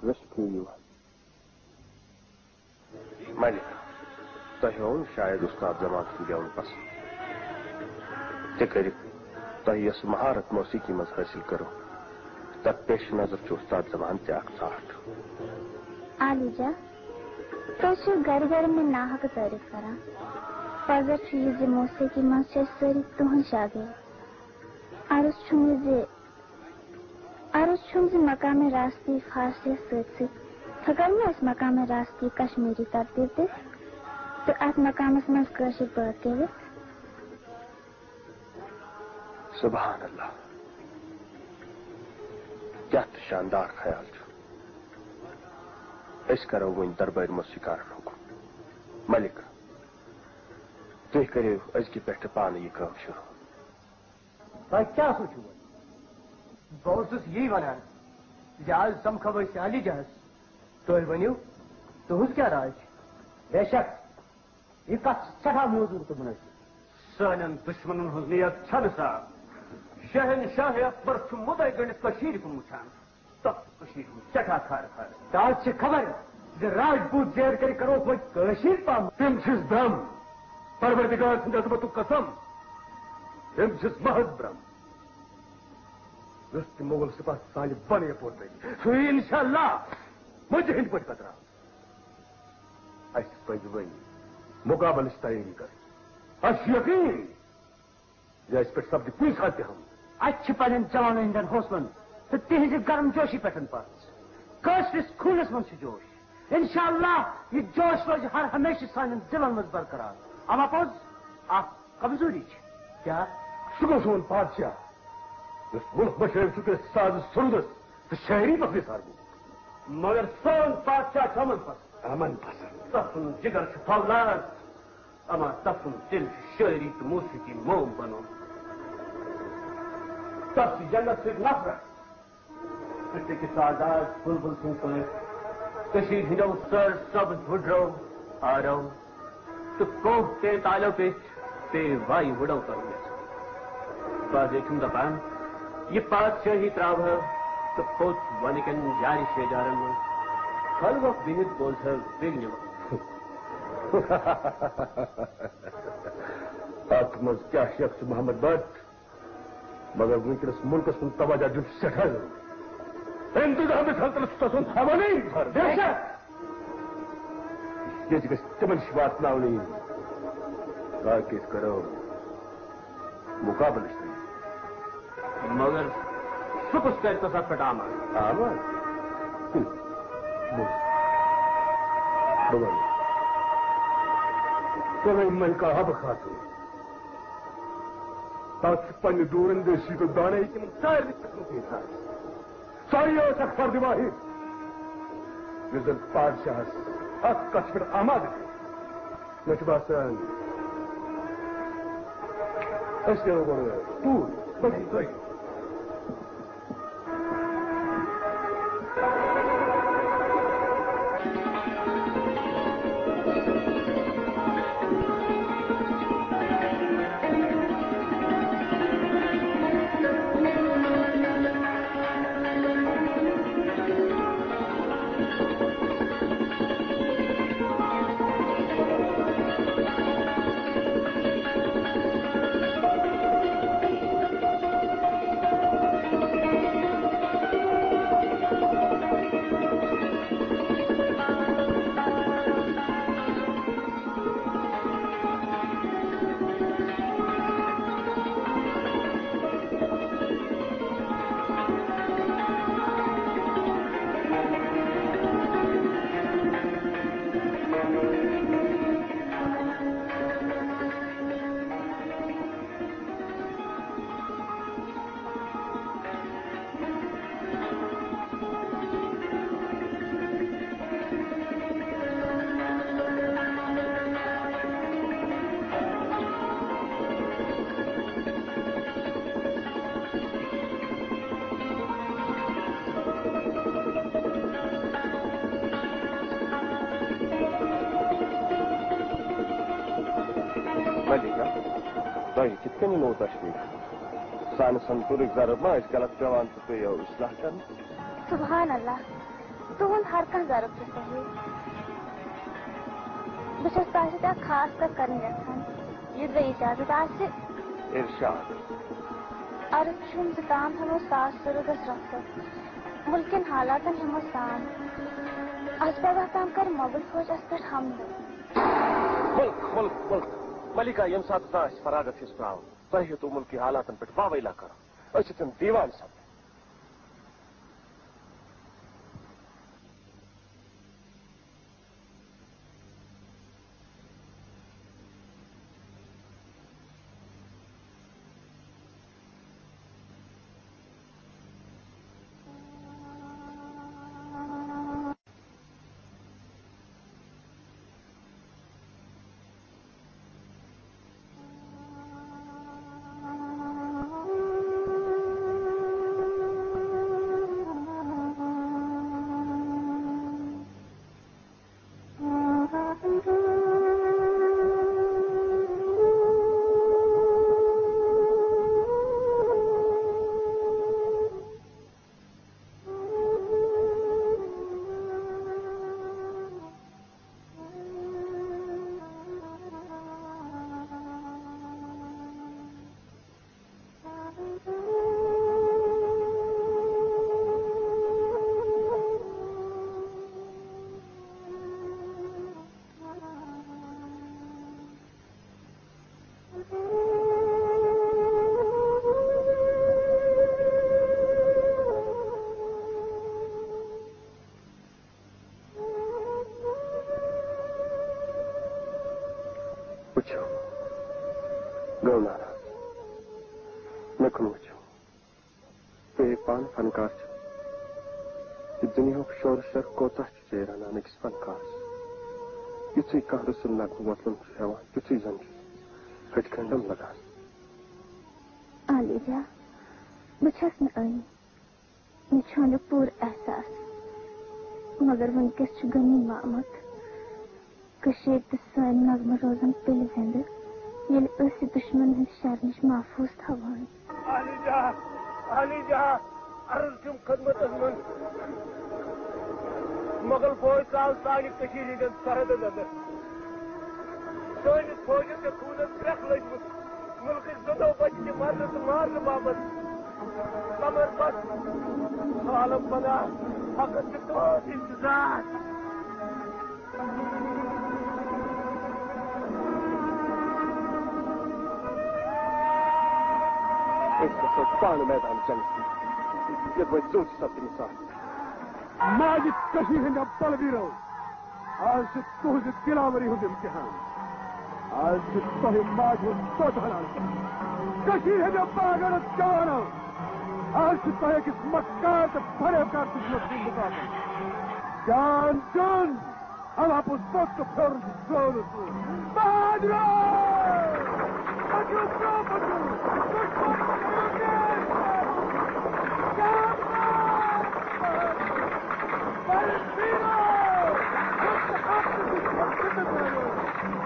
رٔشک یِوان ملک تۄہہِ ہوو شاید اُستاد زمان سُنٛد گٮ۪وُن پسنٛد تہِ مہارت موسیقی منٛز حٲصِل کٔرٕو۔ تتھ پیش نظر چھُ اُستاد زمان تہِ اکھ ژھانٛٹھ آلو جا تو گھر گھر میں ناحق تعریف کران پگہ چھ یہ موسیقی منٛز چھِ سٲری تُہنٛد شاگرد عرض چھُم یہِ عرض چھُم زِ مقامِ راستی فارسیَس سۭتۍ سۭتۍ ہٮ۪کو نہٕ أسۍ مقامِ راستی کشمیٖری ترتیٖب دِتھ تہٕ اَتھ مقامس سبحان اللہ کیا شاندار خیال چھُ أسۍ کرو وۄنۍ دربٲرۍ موسیقارن حُکم ملک تُہۍ کٔرِو أزکہِ پٮ۪ٹھٕ پانہٕ یہِ کٲم شروٗع تۄہہِ کیٛاہ سوٗنٛچِو وۄنۍ بہٕ اوسُس یی ونان زِ آز سمکھو أسۍ علی جہس تُہۍ ؤنِو تُہنٛز کیٛاہ راے چھِ بے شک یہِ کتھ چھِ سٮ۪ٹھاہ موضوٗر تہٕ مُنٲسِب سانٮ۪ن دُشمنن ہٕنٛز نیت چھنہٕ صاف شہنشاہ اکبر چھُ مُدے گٔنڈِتھ کٔشیٖرِ کُن وٕچھان تتھ چھُ کٔشیٖرِ ہُنٛد سٮ۪ٹھاہ کھار کھار۔ آز چھِ خبر زِ راجپوٗت زیر کٔرۍ کرو وۄنۍ کٲشِر پہم تِم چھِس برٛم پروردگار سٕنٛدِ عظمتُک قسم۔ تِم چھِس محض مغل سپاہ سانہِ بنہٕ یپور ترِ سُہ یی انشاء اللہ مجھِ ہٕنٛدۍ پٲٹھۍ کتراو اَسہِ پزِ وۄنۍ مُقابلٕچ تیٲری کرٕنۍ اَسہِ چھُ یقیٖن زِ اَسہِ پٮ۪ٹھ ہم اَتہِ چھِ پنٕنٮ۪ن جوانن حوصلن تہٕ تِہنزِ گرم جوشی پٮ۪ٹھ پتھ کٲشرِس خوٗنس منٛز چھُ جوش انشاء یہِ جوش روزِ ہر ہمیشہٕ سانٮ۪ن دِلن منٛز برقرار اما پوٚز کمزوری چھِ کیٛاہ سُہ سون بادشاہ یُس مُلک بچٲوِ چُکہِ سازٕ سرودس تہٕ شہری مکلہِ سارنٕے مگر سون بادشاہ چھُ امن پسنٛد امن پسنٛد تتھ جگر چھُ فولاد اما تتھ سُنٛد دل چھُ شٲعری موسیقی موم بنومُت تتھ چھِ جنت سۭتۍ نفرت۔ تہٕ أکِس آزاد بُلبُل سٕنٛدۍ پٲٹھۍ کٔشیٖرِ ہٕنٛدیو سر سبز وٕڈرو آرو تہٕ کوہ تے تالو پیٚٹھۍ پیٚیہِ وایہِ وٕڈو کرنس بازے چھُم دپان یہِ پادشٲہی تراوہا تہٕ پوٚت وَنہِ کٮ۪ن جارِ شیجارن منٛز خلوق بِہِتھ بوزہا وِگنہِ اتھ منٛز کیٛاہ شک چھُ محمد بٹ، مگر وٕنکیٚنس مُلکس کُن توجہ دیُن سٮ۪ٹھاہ ضروٗری انتظام سلطنت چھُ تسُنٛد حوالے ییٚتہِ گژھِ تِمن نِش واتناونہٕ یِنۍ باقٕے کرو۔ مُقابلٕچ تیٲری مگر سُہ کُس کرِ تَس اَتھ پٮ۪ٹھ عمل آوا حب خاتون تس پنہ تو دانے تم سارے کی ساری ٲس اکھ فردواہی یُس زن بادشاہس اتھ کتھ مےٚ چھُ باسان أسۍ نِمو تہٕ اللہ تہنٛد ہر سۭتۍ اکھ خاص ارشاد۔ عرض چھُم زِ تام ہٮ۪مو ساس سُرگس رۄخصت مُلکن حالاتن ہٮ۪مو سان از پگاہ تام کرِ مۄغل فوج اسہِ پٮ۪ٹھ تۄہہِ مُلکی حالاتن پٮ۪ٹھ واویلا کرُن أسۍ چھِ تِم دیوان سمجھ کھنڈم لگان عالیجا بہٕ چھس نہٕ أنۍ مےٚ چھُ امیُک پوٗرٕ احساس مگر وٕنکٮ۪س چھُ غنی محمد کٔشیٖر تہٕ سٲنۍ نغمہٕ روزان پِلہِ زِنٛدٕ ییٚلہِ أسۍ یہِ دُشمن ہٕنٛدِ شر نِش محفوٗظ تھاوان علی جا علی جا عرض چھُم خدمتس منٛز مغل فوج ژاو سانہِ کٔشیٖرِ ہٕنٛدٮ۪ن سرحدن انٛدر سٲنِس فوجس چھےٚ خوٗنس گرٛٮ۪کھ لٔجمٕژ۔ مُلکٕچ زٕتو بچہِ تہِ مرنہٕ تہٕ مارنہٕ باپتھ کمر پتہٕ عالم پگاہ حقس چھُ توت انتظار۔ أسۍ گژھو پانہٕ میدان جنگس منٛز یوٚد وۄنۍ زوٚد سپدِ مثال ماجہِ کٔشیٖرِ ہٕنٛدٮ۪و بلویٖرو آز چھُ تُہنزِ دِلاوری ہُنٛد امتحان کشیر ہے پاگل آج مکار تو بھرے جان جان ہم آپ اس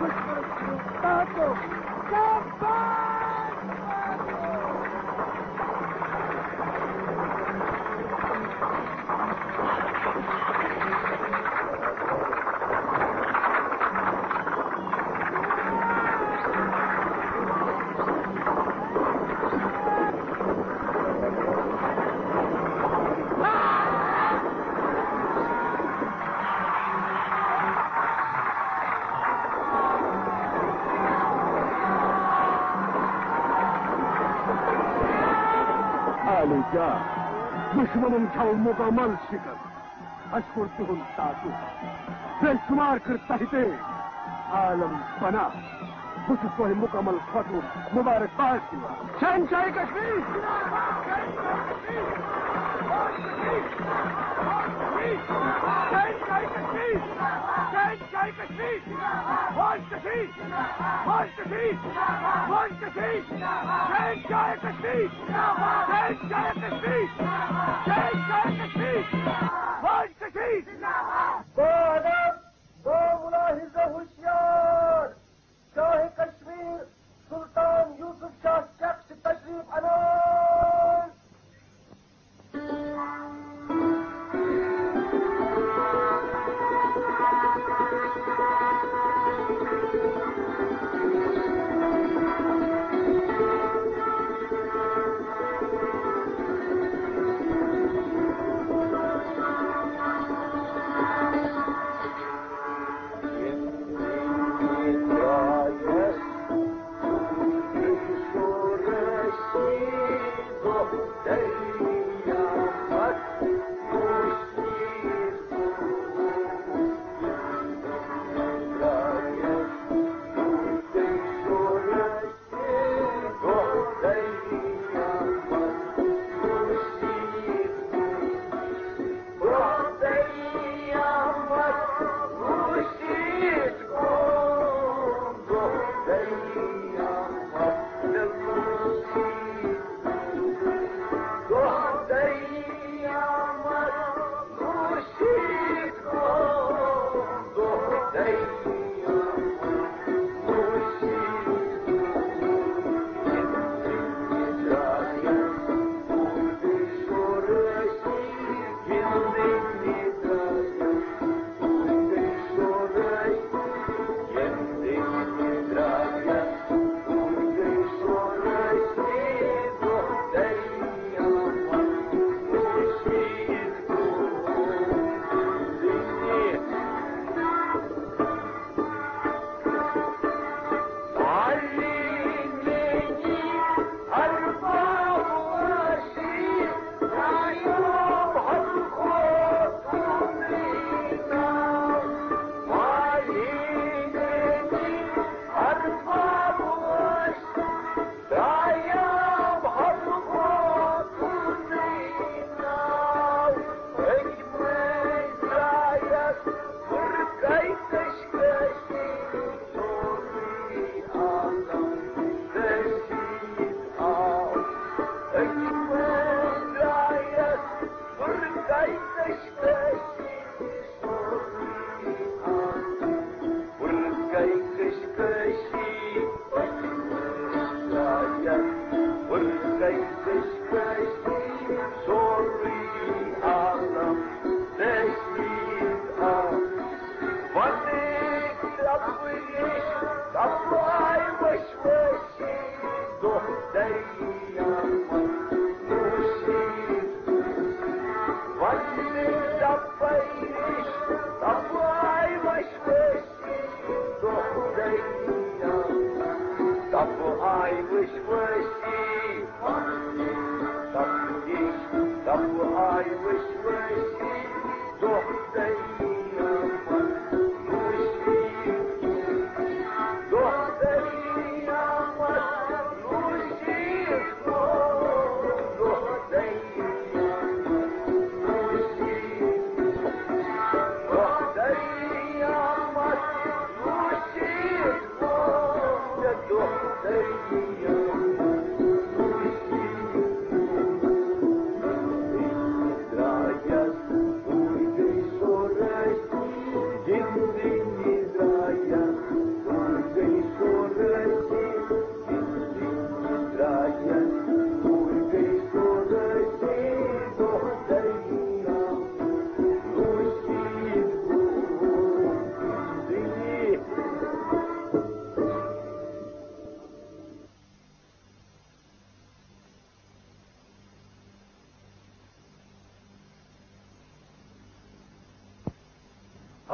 بچو بچو دشمنن چھو مکمل شکست اشکر تہن تاکو بے شمار کر تحتے عالم بنا بس تہ مکمل فتو مبارکباد دِوان شہنشاہی کشمیر شہنشاہی کشمیر شہنشاہی کشمیر فوج کشمیر فوج شاف شخص التجريب أنا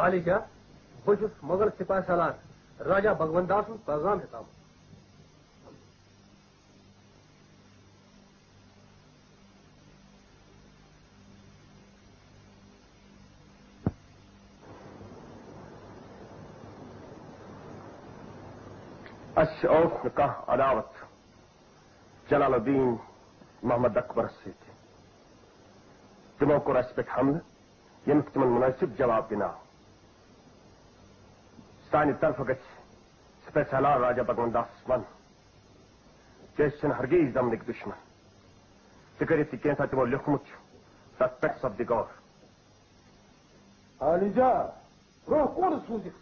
عالجہ بہت مغل سپاہ سالار راجا بھگوان داس پیغام حساب اش اوس عداوت، جلال الدین محمد اکبرس سۭتۍ تِمو کوٚر اَسہِ پٮ۪ٹھ حملہٕ ییٚمیُک تِمن مُنٲسِب جواب دِناو سانہِ طرفہٕ گژھِ سپہ سالار راجا بھگوان داسس ون ژےٚ أسۍ چھِنہٕ ہرگیز دمنٕکۍ دُشمن ژٕ کٔرِتھ تہِ کینٛژھا تِمو لیوٚکھمُت چھُ تتھ پٮ۪ٹھ سپدِ غور عالجہ برونٛہہ کُن سوٗزِکھ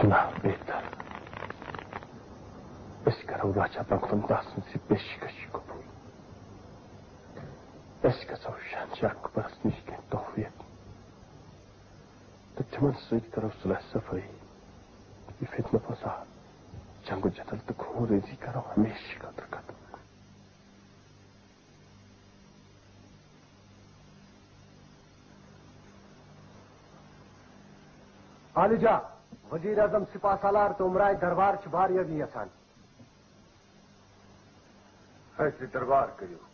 سلٕکۍ پیغام گۄڈٕ کیٛاہ ٲسۍ ہٮ۪نٛگن میٚژ لٲگِتھ تھام چھنا بہتر أسۍ کرو راجا بھگوان داس سٕنٛز یہِ پیشکش قبوٗل أسۍ گژھو شہنشاہ اکبرس نِش کینٛہہ تحفیت تہٕ وزیر اعظم سپاہ سالار تو عمرائے دربار چھ واریاہ آسان۔ ایسی دربار کریو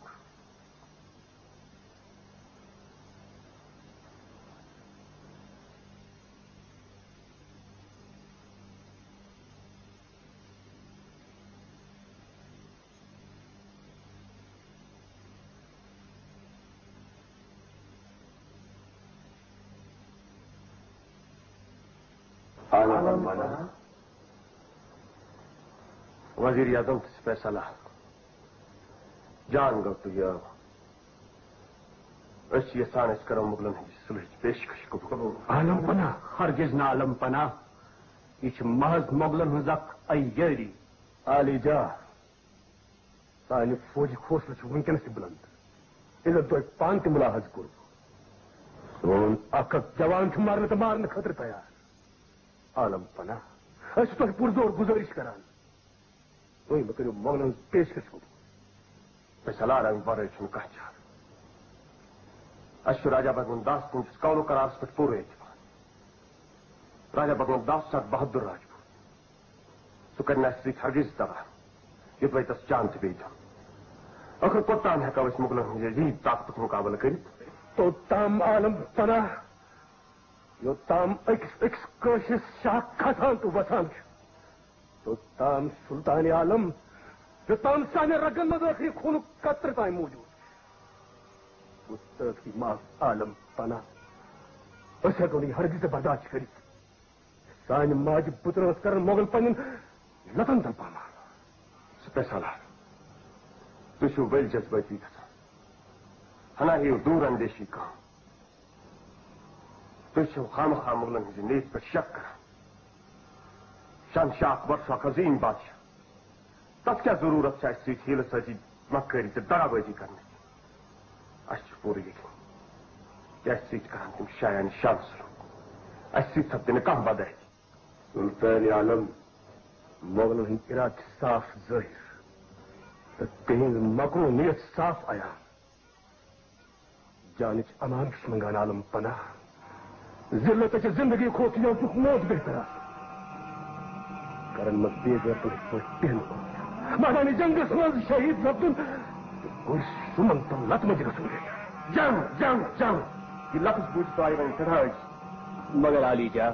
عالم بنا وزیر اعظم سلام جان چھِ یژھان أسۍ کرو مغلن ہٕنٛدِ صلحٕچ پیشکش قبول عالم پناہ۔ ہرگز نہ عالم پناہ۔ یہ چھ محض مغلن ہنز اخ ایٲری عالی جا۔ سانہِ فوجی حوصلہٕ چھُ وٕنکیٚنس تہِ بلند۔ ییٚلہِ تۄہہِ پانہٕ تہِ مُلاحظ کوٚر سون اکھ اکھ جوان چھُ مرنہٕ تہٕ مارنہٕ خٲطرٕ تیار۔ عالم پناہ۔ أسۍ چھِ تۄہہِ پُرزور گُزٲرِش کران۔ تُہۍ مہٕ کٔرِو مغلن ہٕنز پیشکش قبول فیصلہ رنگ ورٲے چھُنہٕ کانٛہہ چارٕ راجا بھگوان داس تُہٕنٛدِس قولو قرارس پٮ۪ٹھ پوٗرٕ اعتماد راجا بھگوان داس چھُ اکھ بہادُر راجپوت سُہ کرِ نہٕ ہرگز دبا یوٚدوے تس جان تہِ بیٚیہِ دِیُن ٲخٕر کوٚتام ہٮ۪کو أسۍ مغلن ہٕنٛدِ عجیٖب طاقتُک مُقابلہٕ کٔرِتھ توٚتام عالم پناہ یوٚتام أکِس أکِس کٲشرِس شاہ کھسان تہٕ وسان چھُ توٚتام سُلطان عالم یوٚتام سانہِ رگن منٛز ٲخری خوٗنُک قطرٕ تام موٗجوٗد مستٲخی معاف عالم پناہ۔ أسۍ ہٮ۪کو نہٕ ہرگز برداشت کٔرِتھ سانہِ ماجہِ پُتر ٲس کران مۄغل پنٕنٮ۪ن لتن تل پامان سپہ سالار تُہۍ چھِو ؤلۍ جذبٲتی جی گژھان ہنا ہیٚیِو دوٗر اندیشی کانٛہہ تُہۍ چھِو خامخا مغلن ہٕنٛزِ نیت پٮ۪ٹھ شک کران سۭتی مکٲری تہٕ دغابٲزی کرنٕچ اَسہِ چھُ پوٗرٕ یقیٖن کہِ اَسہِ سۭتۍ کرن تِم شایان شان سلوٗک اَسہِ سۭتۍ سپدِ نہٕ کانٛہہ بدعی سلطان عالم مغلن ہٕنٛدۍ اِرادٕ صاف ظٲہِر تہٕ تِہنٛز مکرو نیت صاف عیان جانٕچ امان منگان عالم پناہ ذلت زندگی کھوت یو چھ موت بہتر آسان کرن مز بے غیر تو پہن میدانی جنگس مز شہید سپدن گر سمن تم لت مج گھن جنگ جنگ جنگ یہ لفظ بوجھ تو آئی ون سٹھاج مگر علی جا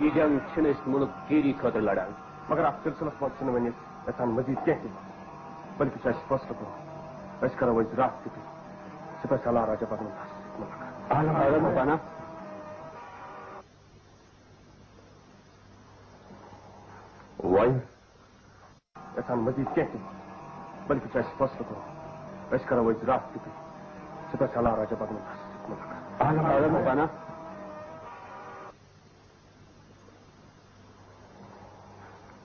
یہ جنگ چھن اس ملک گیری خاطر لڑان مگر سلسلس مز چھن ون یژھان مزید تہِ بلکہ اَسہِ فٲصلہٕ کوٚرمُت أسۍ کرو أزۍ راتھ تہِ سپہ سالار راجا بدل عالم پانا وۄنۍ وين يسعى المجيد كاتب ملكة عيش فصلكم عيش كرويت راسك ستسعى لها رجب من حسك ملك أهلا أهلا أنا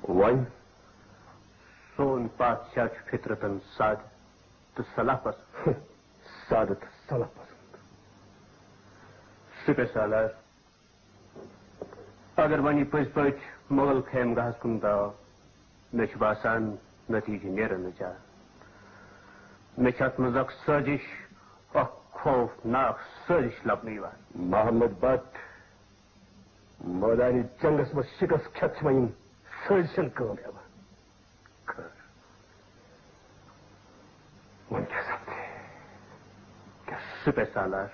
وين سون پادشاہ فطرتن ساد تو صلاح پسند سادت صلاح پسند سپہ سالار اگر یہِ پٔزۍ پٲٹھۍ مغل خیم گاہس کُن درٛاو مےٚ باسان نتیجہٕ نیرن زیادٕ مےٚ چھِ اتھ منٛز اکھ سٲزش اکھ خوفناک سٲزش لبنہٕ یِوان محمد بٹ مٲدانی جنگس منٛز شکست کھٮ۪تھ چھِ وۄنۍ یِم سٲزشن کٲم ہٮ۪وان خٲر وۄنۍ کیٛاہ سپدِ سپہ سالار.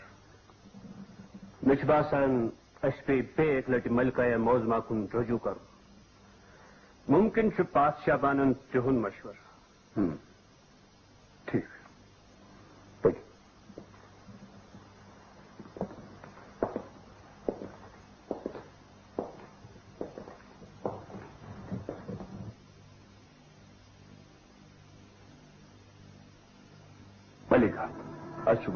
مےٚ چھُ باسان اشپی پیٚیہِ لٹ ملکہ لٹہِ ملکایا موزما کُن رجوع کرُن مُمکِن چھُ بادشاہ بانن تِہُنٛد مشورٕ ٹھیٖک پٔکِو ملکہ اَسہِ چھُ باسان تُہۍ چھِو سپہ سالار تہٕ وزیر اعظمس تہِ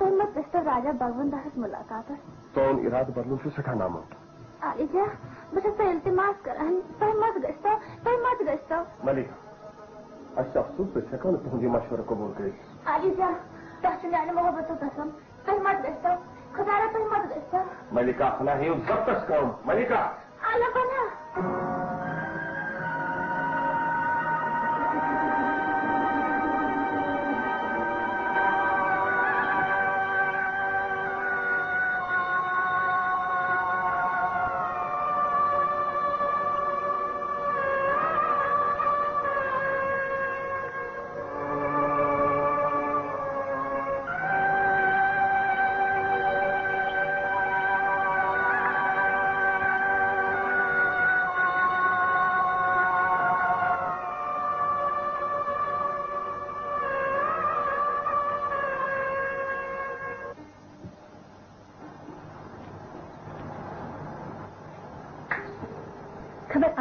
ما پرٛژھتو راجا بھگونداہس مُلاقاتس سون اِرادٕ ناممکن عالیجا بہٕ چھَس تۄہہِ التماس تۄہہِ مت گژھتو ملکہ چھُ افسوٗس قبوٗل میانہِ محبتُک قسم تۄہہِ مت گژھتو ملکہ خلا کٲم ملکہ! اللہ پناہ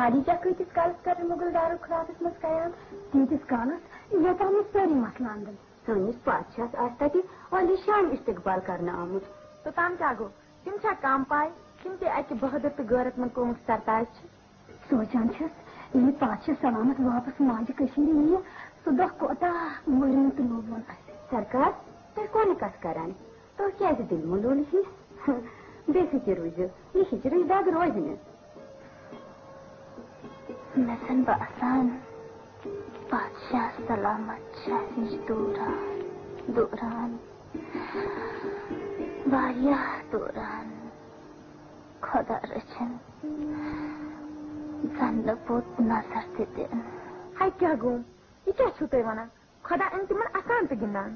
خبر عالیجا کۭتِس کالس کر مغل دارُک خلافس منٛز قیام تیٖتِس کالس؟ یوٚتام أسۍ سٲری مسلہٕ اندن سٲنِس بادشاہس آسہِ تتہِ عالی شان استقبال کرنہٕ آمُت توٚتام کیٛاہ گوٚو تِم چھا کم پاے تِم تہِ اکہِ بہادر تہٕ غٲرت منٛد قومُک سرتاج چھِ سونچان چھس ییٚلہِ پادشاہ سلامت واپس ماجہِ کٔشیٖرِ یِیہِ سُہ دۄہ کوتاہ مٲرِو تہٕ لوبوُن سرکار تُہۍ کونہٕ کتھ کران تُہۍ کیٛازِ دِل ملوٗل ہِوۍ بے فِکر روٗزِو یہِ دگ روزِ زن باسان بادشاہ سلامت شہرِچ دوران دوران. واریاہ دوران. خۄدا رٔچھِن. زن نہٕ پوٚت نظر تہِ دِنۍ ہے کیٛاہ گوٚو یہِ کیٛاہ چھِو تُہۍ ونان خۄدا أنۍ تِمن اَسان تہٕ گِنٛدان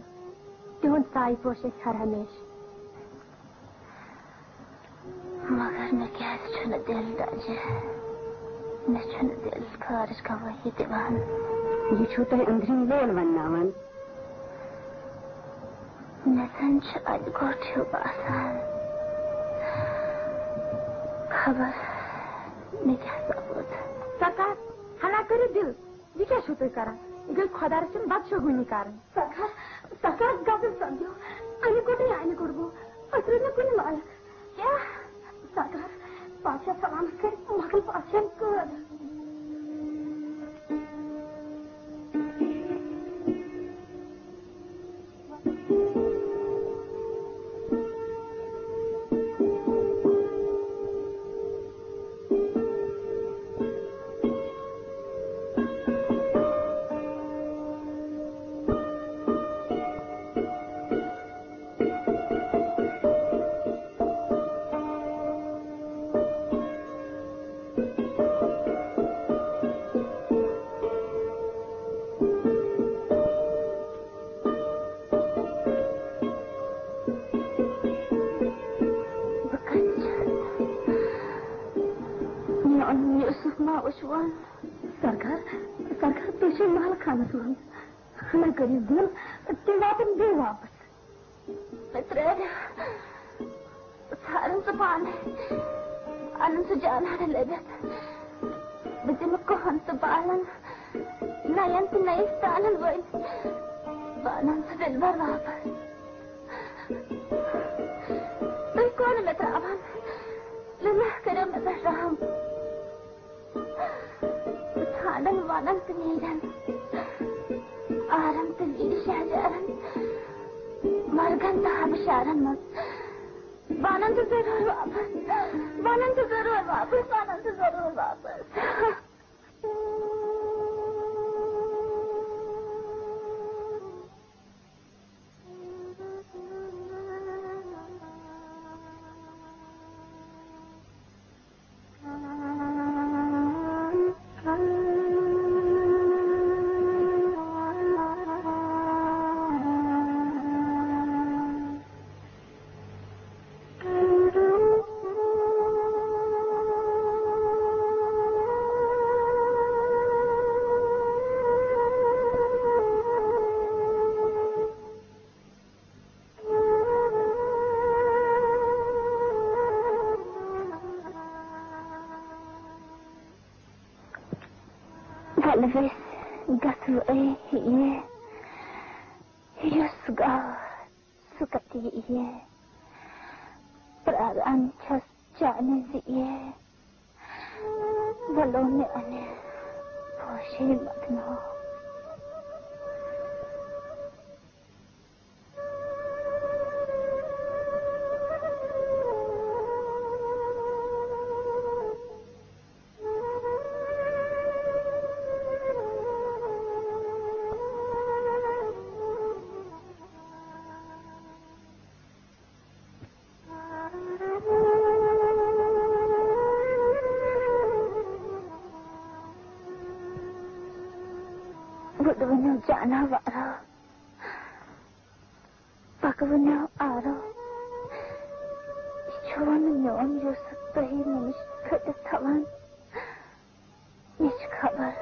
تِہُنٛد سایہِ پوش اَسہِ ہر ہمیشہٕ مگر مےٚ کیٛازِ چھُنہٕ دِل دَجہِ مےٚ چھُنہٕ دِل خارج گوٲہی دِوان یہِ چھُو تۄہہِ أنٛدرِم لول ونناوان مےٚ زن چھُ اَتہِ گوٚٹ ہیوٗ باسان خبر کیٛاہ سپُد سرکار ہنا کٔرِو دِل۔ یہِ کیٛاہ چھِو تُہۍ کران یہِ گٔے خۄدا رٔچھِنۍ بدشگوٗنی کرٕنۍ سکار سکار گژھُن سمجھو اَنہِ کوٚڑبو أسۍ روٗدۍ نہٕ کُنہِ لایق کیٛاہ سکار پات پہ ಜಾನವಾರ ಭಗವನ ಆರೋ ಜೋನು ನೋನ್ ಯೋ ಸಕ್ತ ಹಿ ಮನುಷ್ಯ ಕಡೆ خبر ನಿಜ ಖಬರ್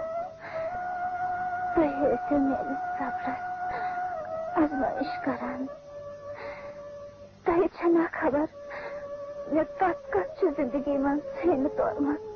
ಪಹೇಸೆ ಮೇಲೆ ಸಬ್ರ آزمایش کرن۔ دایی چه نخبر یه قد قد زندگی من سین دارمد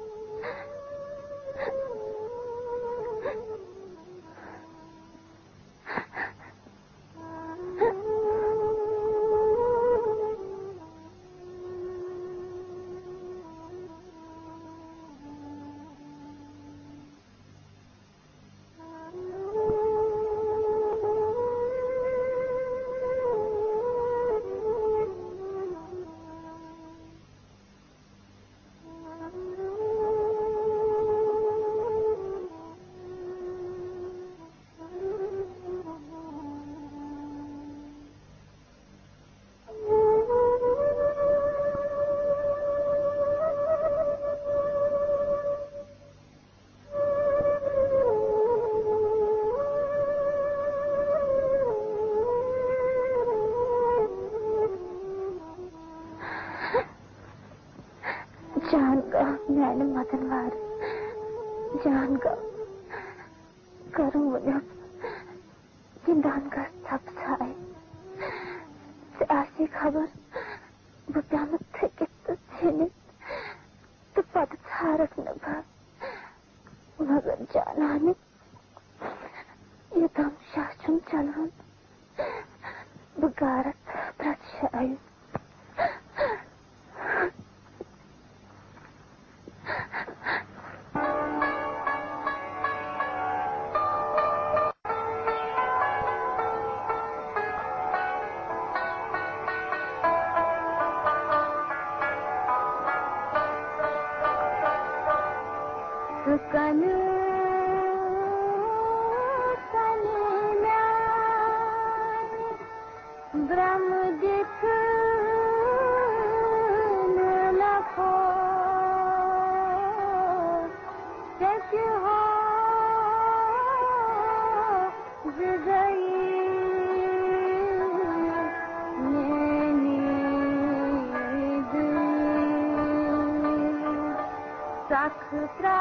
nuestra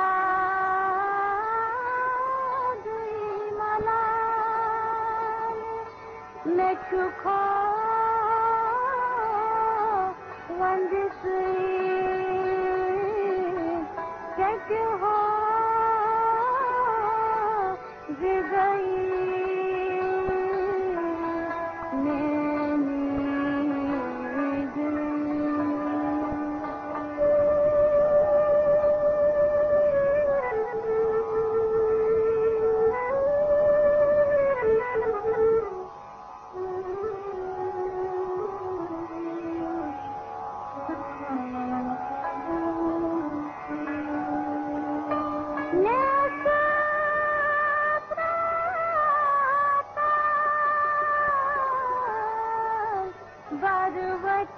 радовать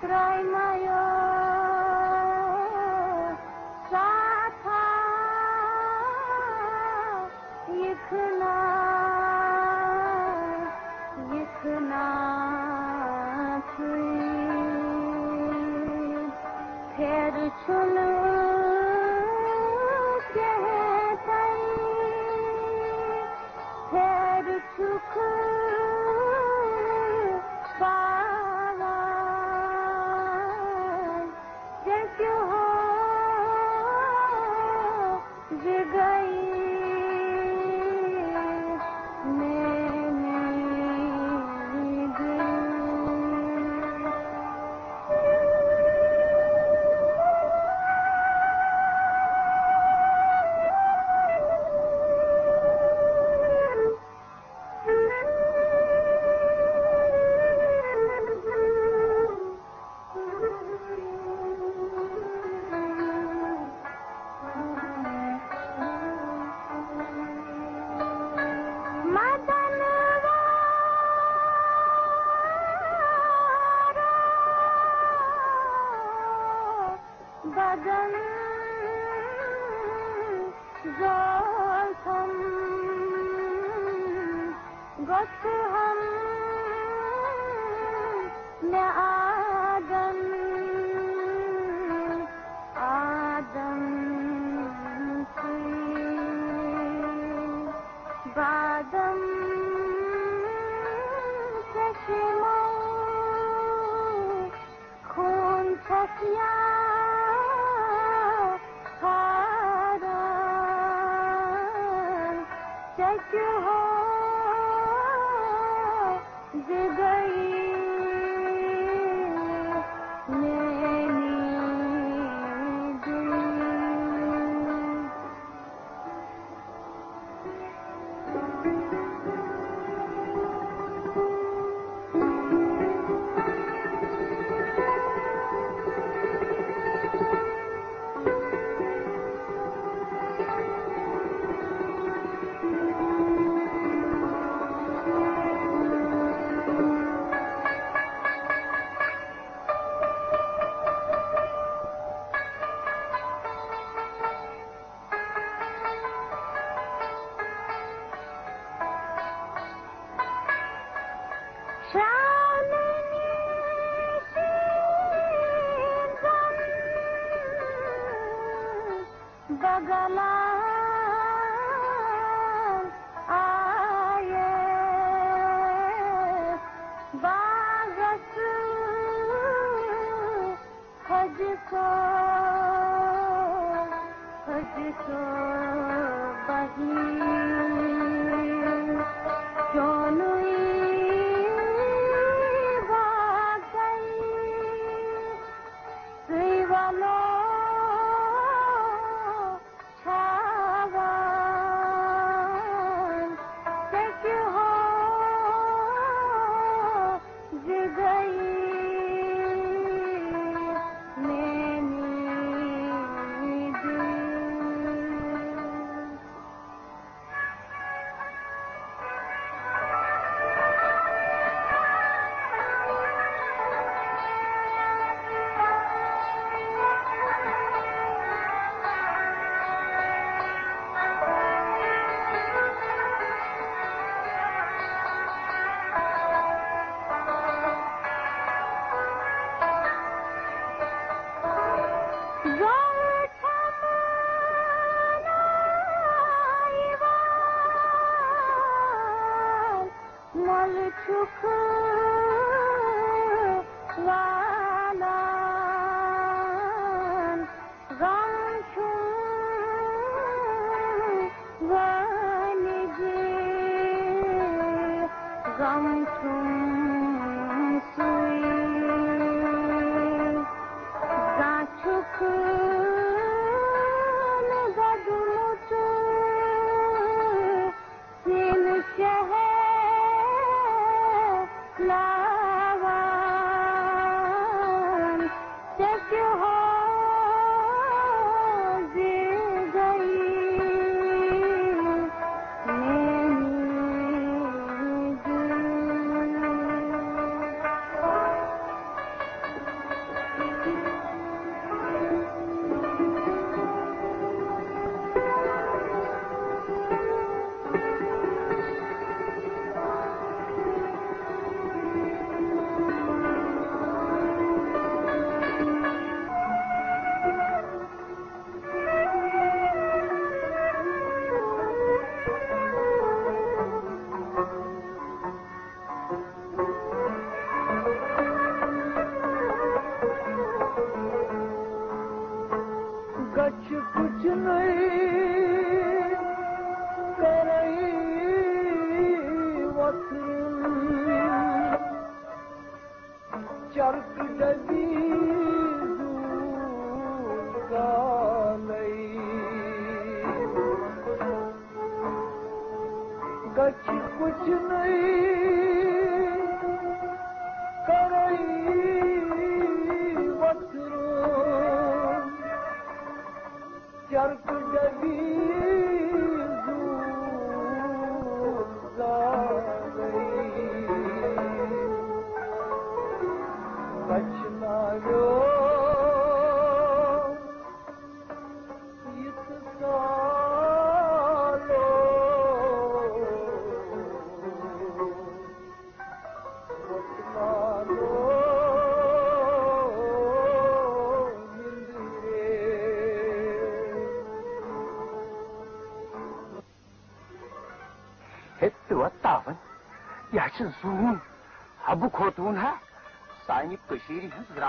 край мой.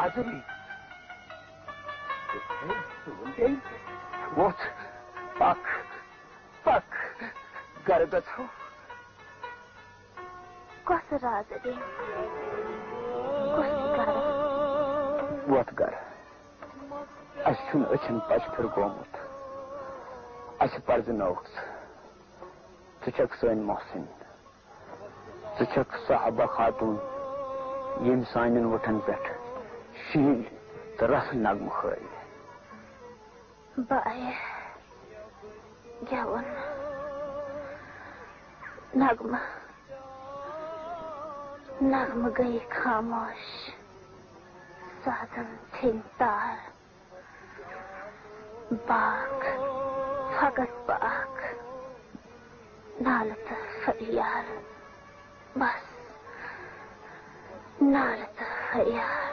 کشیر ہز برادری ووت پک پک گر گژھو کس رازری کس گر ووت گر اس چھن اچھن پچھر گومت اس پرزنوک ژٕ چھکھ سٲنۍ محسن ژٕ چھکھ سۄ حبہ خاتون ییٚمۍ سانٮ۪ن وُٹھن پٮ۪ٹھ شیٖل گٮ۪وُن نغمہٕ نغمہٕ گٔے خاموش. سادن ژھیٚنۍ تار باغ. فقط باغ. نالہٕ تہٕ فریار بس. نالہٕ تہٕ فریار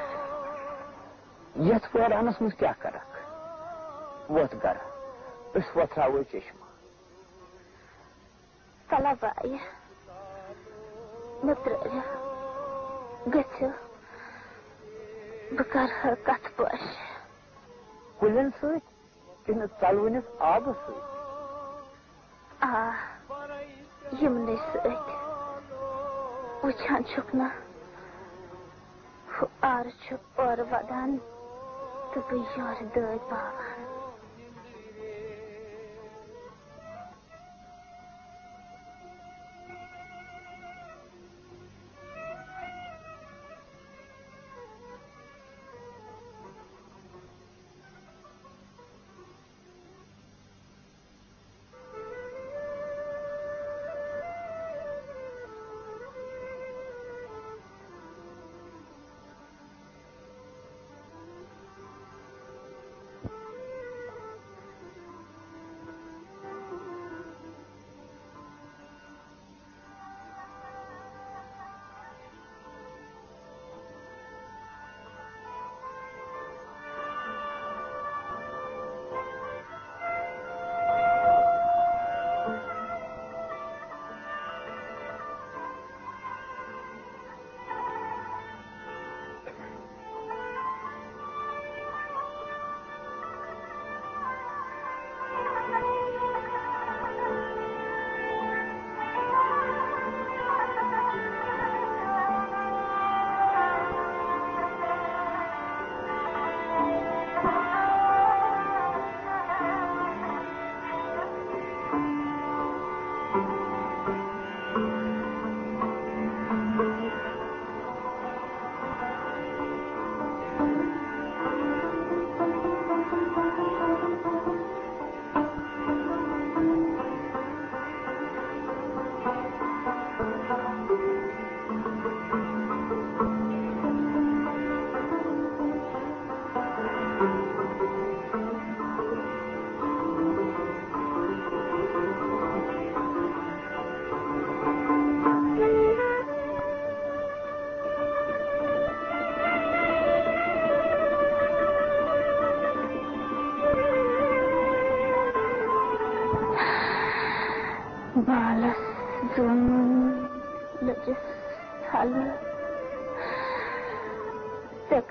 یتھ وٲرانس منٛز کیٛاہ کرکھ وۄتھ گر أسۍ وۄتھراوو چشمہٕ۔ ترٛٲوِو گٔژھِو بہٕ کرٕ کتھ پٲش کُلٮ۪ن سۭتۍ کِنہٕ ژلوٕنِس آبس سۭتۍ آ یِمنٕے سۭتۍ وٕچھان چھُکھ نا آرٕ چھُ اورٕ ودان۔ تہٕ بہٕ یورٕ دٲدۍ پاوان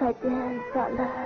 再见小兰